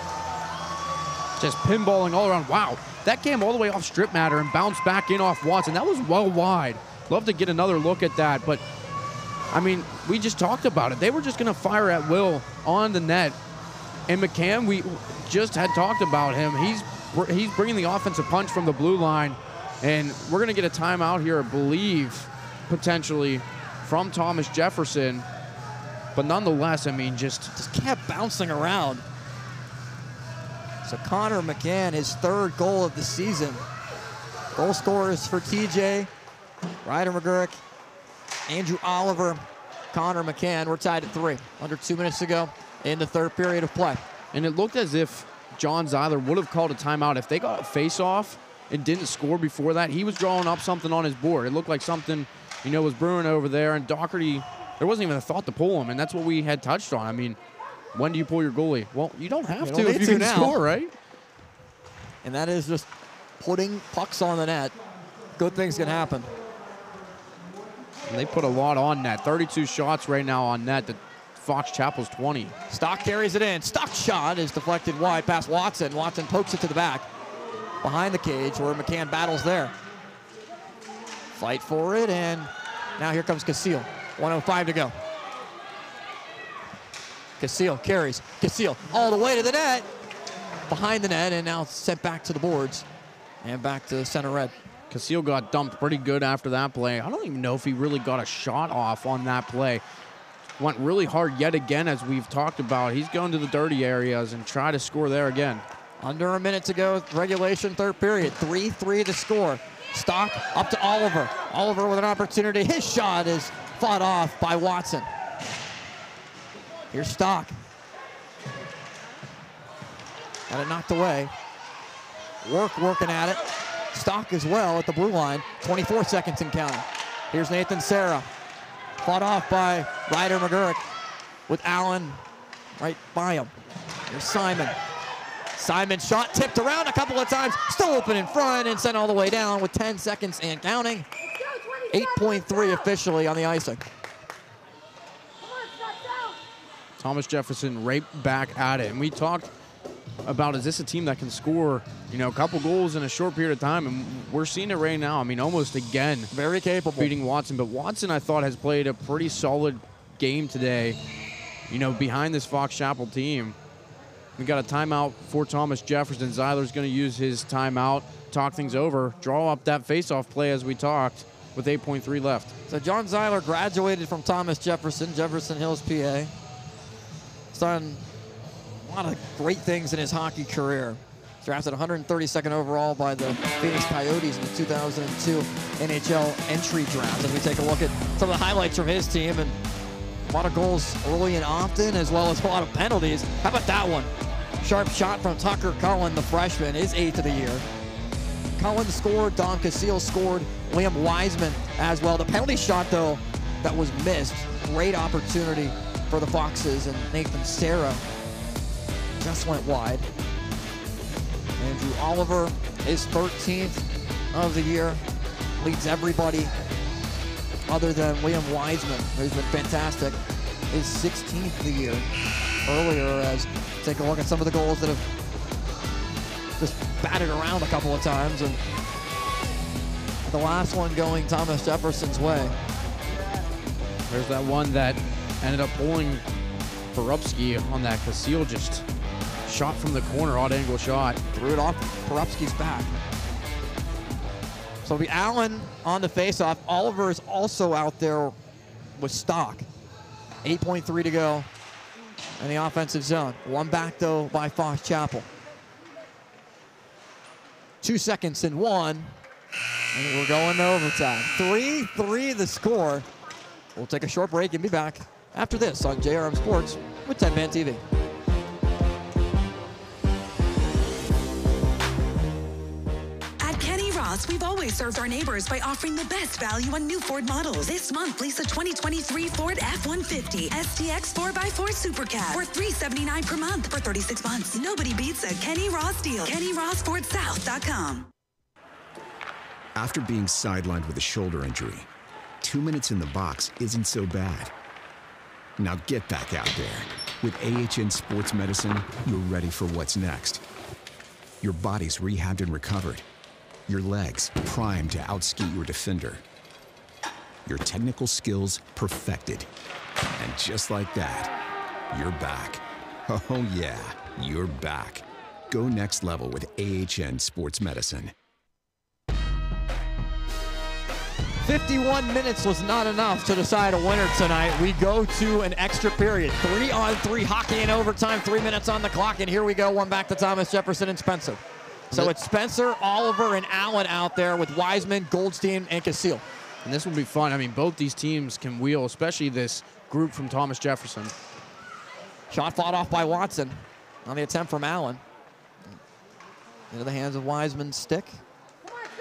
Just pinballing all around. Wow. That came all the way off strip matter and bounced back in off Watson. That was well wide. Love to get another look at that, but I mean, we just talked about it. They were just going to fire at will on the net. And McCann, we just had talked about him. He's he's bringing the offensive punch from the blue line, and we're going to get a timeout here, I believe, potentially from Thomas Jefferson. But nonetheless, I mean, just just kept bouncing around. So Connor McCann, his third goal of the season. Goal scorers for TJ, Ryder McGurk, Andrew Oliver, Connor McCann. We're tied at three. Under two minutes to go in the third period of play. And it looked as if John Zeiler would have called a timeout if they got a face-off and didn't score before that. He was drawing up something on his board. It looked like something, you know, was brewing over there. And Doherty, there wasn't even a thought to pull him, and that's what we had touched on. I mean, when do you pull your goalie? Well, you don't have You to don't if you can now. score, right? And that is just putting pucks on the net. Good things can happen. And they put a lot on net. 32 shots right now on net. The Fox Chapel's 20. Stock carries it in. Stock shot is deflected wide past Watson. Watson pokes it to the back behind the cage where McCann battles there. Fight for it, and now here comes Casile. 105 to go. Casile carries. Casile all the way to the net. Behind the net, and now sent back to the boards and back to the center red. Casile got dumped pretty good after that play. I don't even know if he really got a shot off on that play. Went really hard yet again, as we've talked about. He's going to the dirty areas and try to score there again. Under a minute to go, regulation, third period. 3 3 to score. Stock up to Oliver. Oliver with an opportunity. His shot is fought off by Watson. Here's Stock. Got it knocked away. Work working at it. Stock as well at the blue line. 24 seconds in counting. Here's Nathan Sarah. Fought off by Ryder McGurk with Allen right by him. Here's Simon. Simon shot tipped around a couple of times, still open in front and sent all the way down with 10 seconds and counting. 8.3 officially on the icing. Thomas Jefferson right back at it. And we talked about is this a team that can score, you know, a couple goals in a short period of time? And we're seeing it right now. I mean, almost again. Very capable. Beating Watson. But Watson, I thought, has played a pretty solid game today, you know, behind this Fox Chapel team. We got a timeout for Thomas Jefferson. Zeiler's going to use his timeout, talk things over, draw up that faceoff play as we talked with 8.3 left. So John Zeiler graduated from Thomas Jefferson, Jefferson Hills, PA. He's done a lot of great things in his hockey career. Drafted 132nd overall by the Phoenix Coyotes in the 2002 NHL entry draft. As we take a look at some of the highlights from his team and lot of goals early and often, as well as a lot of penalties. How about that one? Sharp shot from Tucker Cullen, the freshman, his eighth of the year. Cullen scored, Dom Casile scored, Liam Wiseman as well. The penalty shot, though, that was missed. Great opportunity for the Foxes, and Nathan Serra just went wide. Andrew Oliver, his 13th of the year, leads everybody other than William Wiseman, who's been fantastic. His 16th of the year earlier as take a look at some of the goals that have just batted around a couple of times and the last one going Thomas Jefferson's way. There's that one that ended up pulling Porupski on that Casile just shot from the corner, odd angle shot. Threw it off Porupski's back. So it'll be Allen on the faceoff. Oliver is also out there with stock. 8.3 to go in the offensive zone. One back, though, by Fox Chapel. Two seconds in one, and we're going to overtime. 3-3 the score. We'll take a short break and be back after this on JRM Sports with Tenband TV. We've always served our neighbors by offering the best value on new Ford models. This month, lease a 2023 Ford F-150 STX 4x4 Super Cab for 379 per month for 36 months. Nobody beats a Kenny Ross deal. KennyRossFordSouth.com. After being sidelined with a shoulder injury, two minutes in the box isn't so bad. Now get back out there. With AHN Sports Medicine, you're ready for what's next. Your body's rehabbed and recovered. Your legs primed to outskate your defender. Your technical skills perfected. And just like that, you're back. [LAUGHS] Oh, yeah, you're back. Go next level with AHN Sports Medicine. 51 minutes was not enough to decide a winner tonight. We go to an extra period. Three on three hockey in overtime, three minutes on the clock, and here we go. One back to Thomas Jefferson and Spencer. So it's Spencer, Oliver, and Allen out there with Wiseman, Goldstein, and Casile. And this will be fun. I mean, both these teams can wheel, especially this group from Thomas Jefferson. Shot fought off by Watson on the attempt from Allen. Into the hands of Wiseman's stick.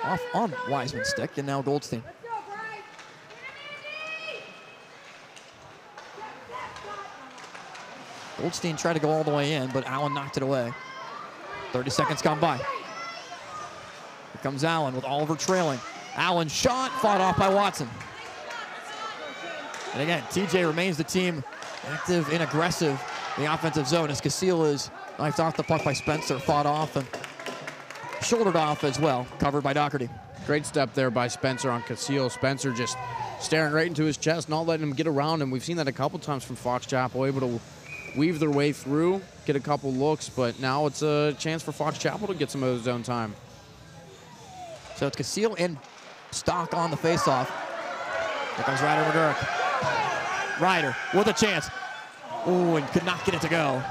Off on Wiseman's stick, and now Goldstein. Goldstein tried to go all the way in, but Allen knocked it away. 30 seconds gone by. Comes Allen with Oliver trailing. Allen shot, fought off by Watson. And again, TJ remains the team active and aggressive in the offensive zone as Casile is knifed off the puck by Spencer, fought off and shouldered off as well, covered by Doherty. Great step there by Spencer on Casile. Spencer just staring right into his chest, not letting him get around him. We've seen that a couple times from Fox Chapel, able to weave their way through, get a couple looks, but now it's a chance for Fox Chapel to get some of his own time. So it's Casile and Stock on the faceoff. Here comes Ryder McGurk. Ryder with a chance. Ooh, and could not get it to go.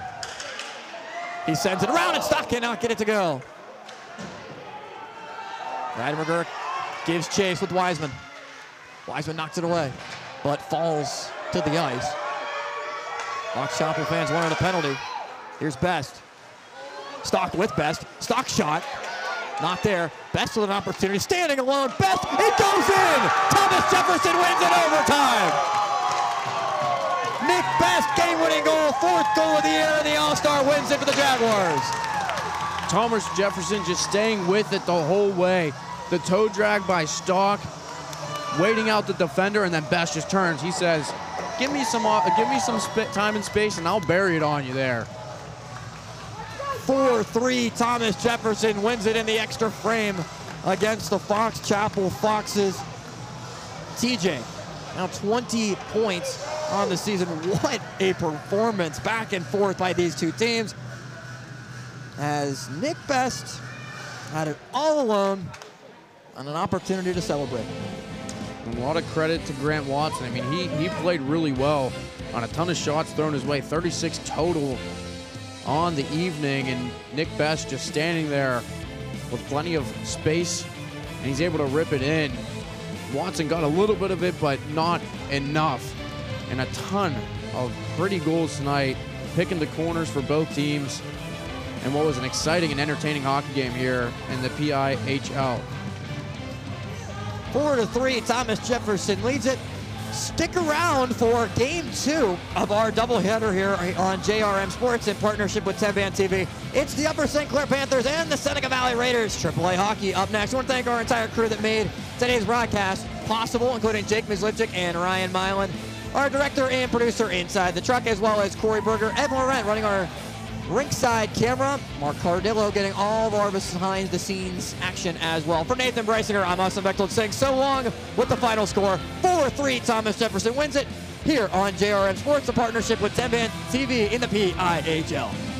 He sends it around and Stock cannot get it to go. Ryder McGurk gives chase with Wiseman. Wiseman knocks it away, but falls to the ice. Fox Chapel fans wanted a penalty. Here's Best. Stock with Best. Stock shot. Not there. Best with an opportunity. Standing alone. Best. It goes in. Thomas Jefferson wins in overtime. Nick Best, game-winning goal, fourth goal of the year, and the All-Star wins it for the Jaguars. Thomas Jefferson just staying with it the whole way. The toe drag by Stock, waiting out the defender, and then Best just turns. He says, "Give me some, uh, give me some time and space, and I'll bury it on you there." 4-3, Thomas Jefferson wins it in the extra frame against the Fox Chapel Foxes. TJ, now 20 points on the season. What a performance back and forth by these two teams. As Nick Best had it all alone on an opportunity to celebrate. A lot of credit to Grant Watson. I mean, he, he played really well on a ton of shots thrown his way, 36 total on the evening, and Nick Best just standing there with plenty of space, and he's able to rip it in. Watson got a little bit of it, but not enough. And a ton of pretty goals tonight, picking the corners for both teams. And what was an exciting and entertaining hockey game here in the PIHL. Four to three, Thomas Jefferson leads it. Stick around for game two of our doubleheader here on JRM Sports in partnership with Tenband TV. It's the Upper St. Clair Panthers and the Seneca Valley Raiders. AAA hockey up next. I want to thank our entire crew that made today's broadcast possible, including Jake Mislipchik and Ryan Milan, our director and producer inside the truck, as well as Corey Berger, Ed Laurent running our rinkside camera. Mark Cardillo getting all of our behind the scenes action as well. For Nathan Breisinger, I'm Austin Bechtold saying so long with the final score. 4-3, Thomas Jefferson wins it here on JRM Sports, a partnership with Tenband TV in the PIHL.